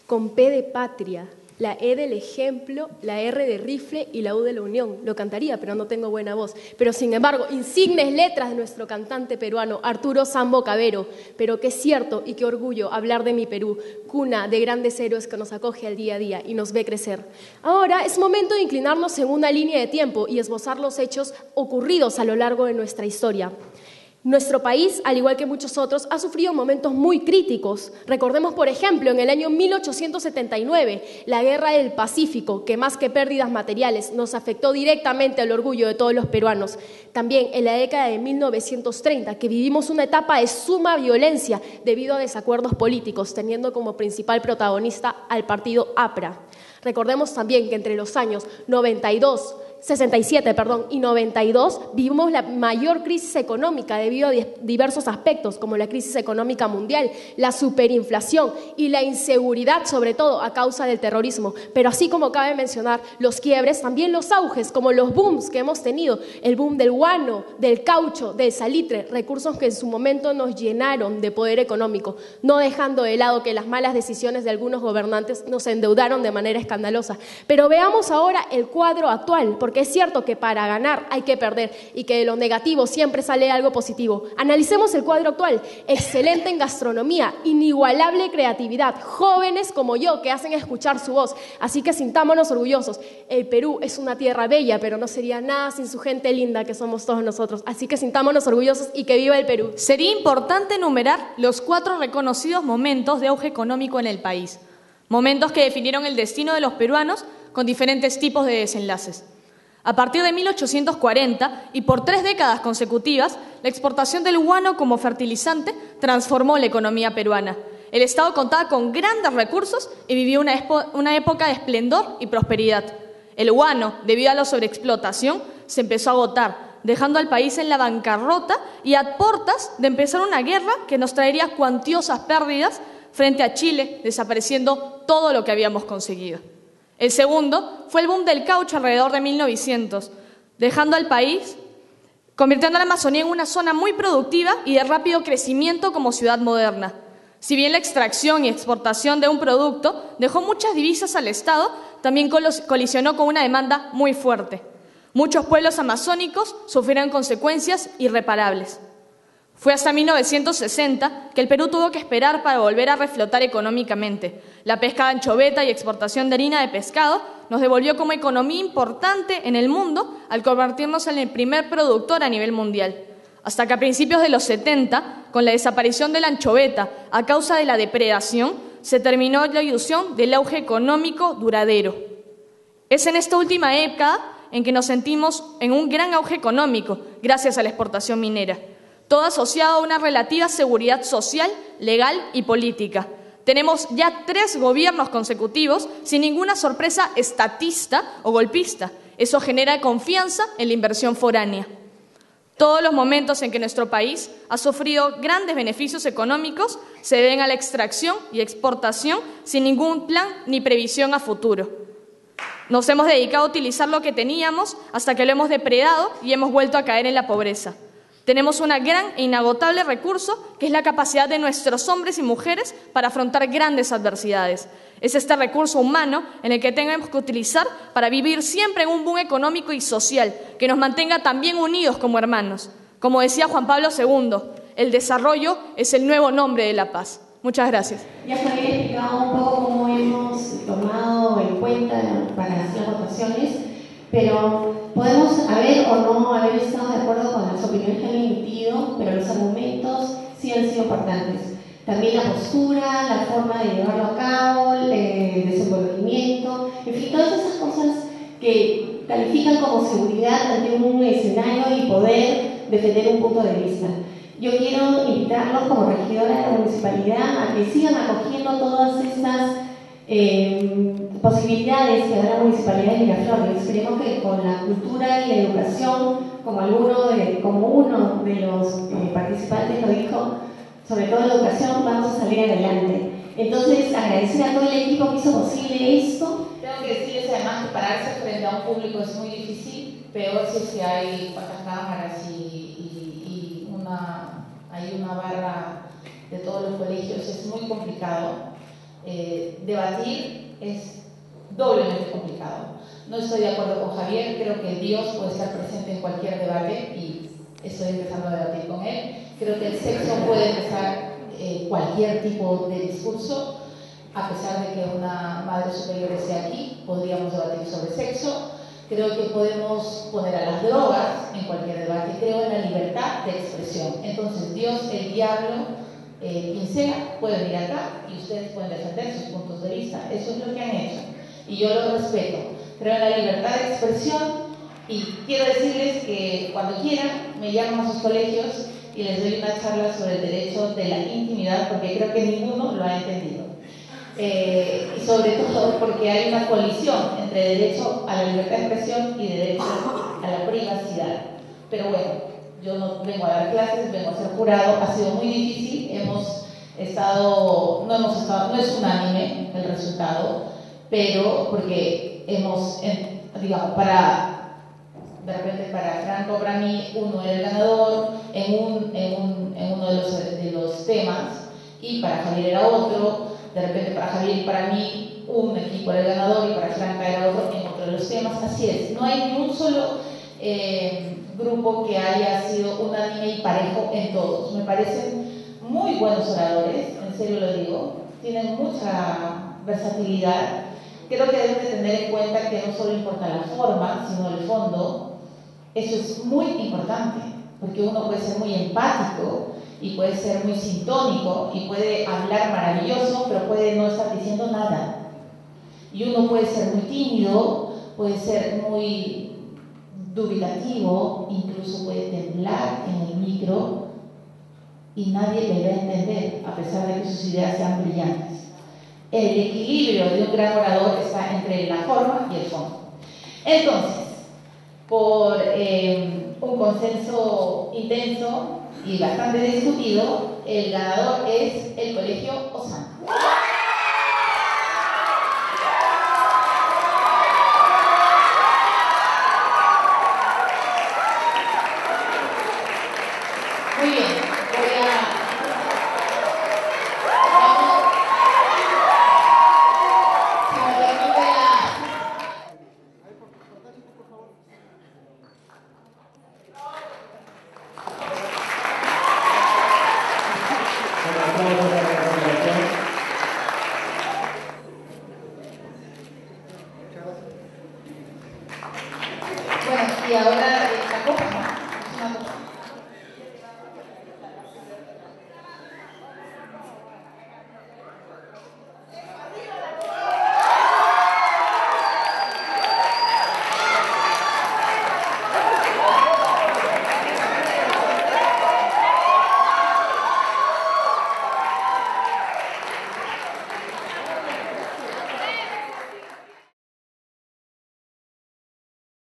con P de patria, la E del ejemplo, la R de rifle y la U de la unión. Lo cantaría, pero no tengo buena voz. Pero sin embargo, insignes letras de nuestro cantante peruano, Arturo Sambo Cabero. Pero qué cierto y qué orgullo hablar de mi Perú, cuna de grandes héroes que nos acoge al día a día y nos ve crecer. Ahora es momento de inclinarnos en una línea de tiempo y esbozar los hechos ocurridos a lo largo de nuestra historia. Nuestro país, al igual que muchos otros, ha sufrido momentos muy críticos. Recordemos, por ejemplo, en el año 1879, la Guerra del Pacífico, que más que pérdidas materiales nos afectó directamente al orgullo de todos los peruanos. También en la década de 1930, que vivimos una etapa de suma violencia debido a desacuerdos políticos, teniendo como principal protagonista al partido APRA. Recordemos también que entre los años 92 67 perdón, y 92 vivimos la mayor crisis económica debido a diversos aspectos, como la crisis económica mundial, la superinflación y la inseguridad, sobre todo a causa del terrorismo. Pero así como cabe mencionar los quiebres, también los auges, como los booms que hemos tenido, el boom del guano, del caucho, del salitre, recursos que en su momento nos llenaron de poder económico, no dejando de lado que las malas decisiones de algunos gobernantes nos endeudaron de manera escandalosa. Pero veamos ahora el cuadro actual, porque es cierto que para ganar hay que perder y que de lo negativo siempre sale algo positivo. Analicemos el cuadro actual. Excelente en gastronomía, inigualable creatividad, jóvenes como yo que hacen escuchar su voz. Así que sintámonos orgullosos. El Perú es una tierra bella, pero no sería nada sin su gente linda que somos todos nosotros. Así que sintámonos orgullosos y que viva el Perú.
Sería importante enumerar los cuatro reconocidos momentos de auge económico en el país. Momentos que definieron el destino de los peruanos con diferentes tipos de desenlaces. A partir de 1840 y por tres décadas consecutivas, la exportación del guano como fertilizante transformó la economía peruana. El Estado contaba con grandes recursos y vivió una, época de esplendor y prosperidad. El guano, debido a la sobreexplotación, se empezó a agotar, dejando al país en la bancarrota y a portas de empezar una guerra que nos traería cuantiosas pérdidas frente a Chile, desapareciendo todo lo que habíamos conseguido. El segundo fue el boom del caucho alrededor de 1900, dejando al país, convirtiendo a la Amazonía en una zona muy productiva y de rápido crecimiento como ciudad moderna. Si bien la extracción y exportación de un producto dejó muchas divisas al Estado, también colisionó con una demanda muy fuerte. Muchos pueblos amazónicos sufrieron consecuencias irreparables. Fue hasta 1960 que el Perú tuvo que esperar para volver a reflotar económicamente. La pesca de anchoveta y exportación de harina de pescado nos devolvió como economía importante en el mundo al convertirnos en el primer productor a nivel mundial. Hasta que a principios de los 70, con la desaparición de la anchoveta a causa de la depredación, se terminó la ilusión del auge económico duradero. Es en esta última década en que nos sentimos en un gran auge económico gracias a la exportación minera todo asociado a una relativa seguridad social, legal y política. Tenemos ya tres gobiernos consecutivos sin ninguna sorpresa estatista o golpista. Eso genera confianza en la inversión foránea. Todos los momentos en que nuestro país ha sufrido grandes beneficios económicos se deben a la extracción y exportación sin ningún plan ni previsión a futuro. Nos hemos dedicado a utilizar lo que teníamos hasta que lo hemos depredado y hemos vuelto a caer en la pobreza. Tenemos un gran e inagotable recurso que es la capacidad de nuestros hombres y mujeres para afrontar grandes adversidades. Es este recurso humano en el que tenemos que utilizar para vivir siempre en un boom económico y social que nos mantenga también unidos como hermanos. Como decía Juan Pablo II, el desarrollo es el nuevo nombre de la paz. Muchas gracias.
Ya había explicado un poco cómo hemos tomado en cuenta para las votaciones pero podemos haber o no haber estado de acuerdo con las opiniones que han emitido, pero los argumentos sí han sido importantes. También la postura, la forma de llevarlo a cabo, el desenvolvimiento, en fin, todas esas cosas que califican como seguridad ante un escenario y poder defender un punto de vista. Yo quiero invitarlos como regidora de la municipalidad a que sigan acogiendo todas estas eh, posibilidades que da la Municipalidad de Miraflores. Creemos que con la cultura y la educación, como, alguno de, como uno de los eh, participantes lo dijo, sobre todo la educación, vamos a salir adelante. Entonces, agradecer a todo el equipo que hizo posible esto.
Tengo que decirles además que pararse frente a un público es muy difícil, peor si que hay cámaras y, y, y una, hay una barra de todos los colegios, es muy complicado. Eh, debatir es doblemente complicado. No estoy de acuerdo con Javier, creo que Dios puede estar presente en cualquier debate y estoy empezando a debatir con él. Creo que el sexo puede empezar eh, cualquier tipo de discurso, a pesar de que una madre superior esté aquí, podríamos debatir sobre sexo. Creo que podemos poner a las drogas en cualquier debate. Creo en la libertad de expresión. Entonces, Dios, el diablo, eh, quien sea, puede venir acá y ustedes pueden defender sus puntos de vista. Eso es lo que han hecho. Y yo lo respeto. Creo en la libertad de expresión y quiero decirles que cuando quieran me llaman a sus colegios y les doy una charla sobre el derecho de la intimidad porque creo que ninguno lo ha entendido. Eh, y sobre todo porque hay una colisión entre derecho a la libertad de expresión y derecho a la privacidad. Pero bueno, yo no vengo a dar clases, vengo a ser jurado, ha sido muy difícil, hemos estado, no hemos estado, no es unánime el resultado, pero porque hemos, digamos, para de repente para Franco, para mí, uno era el ganador en, un, en, un, en uno de los, de los temas y para Javier era otro, de repente para Javier para mí un equipo era el ganador y para Franca era otro en otro de los temas, así es, no hay ni un solo eh, grupo que haya sido unánime y parejo en todos, me parecen muy buenos oradores, en serio lo digo, tienen mucha versatilidad, creo que deben de tener en cuenta que no solo importa la forma, sino el fondo, eso es muy importante, porque uno puede ser muy empático y puede ser muy sintónico y puede hablar maravilloso, pero puede no estar diciendo nada. Y uno puede ser muy tímido, puede ser muy dubitativo, incluso puede temblar en el micro y nadie le va a entender, a pesar de que sus ideas sean brillantes. El equilibrio de un gran orador está entre la forma y el fondo. Entonces, por eh, un consenso intenso y bastante discutido, el ganador es el Colegio Osana.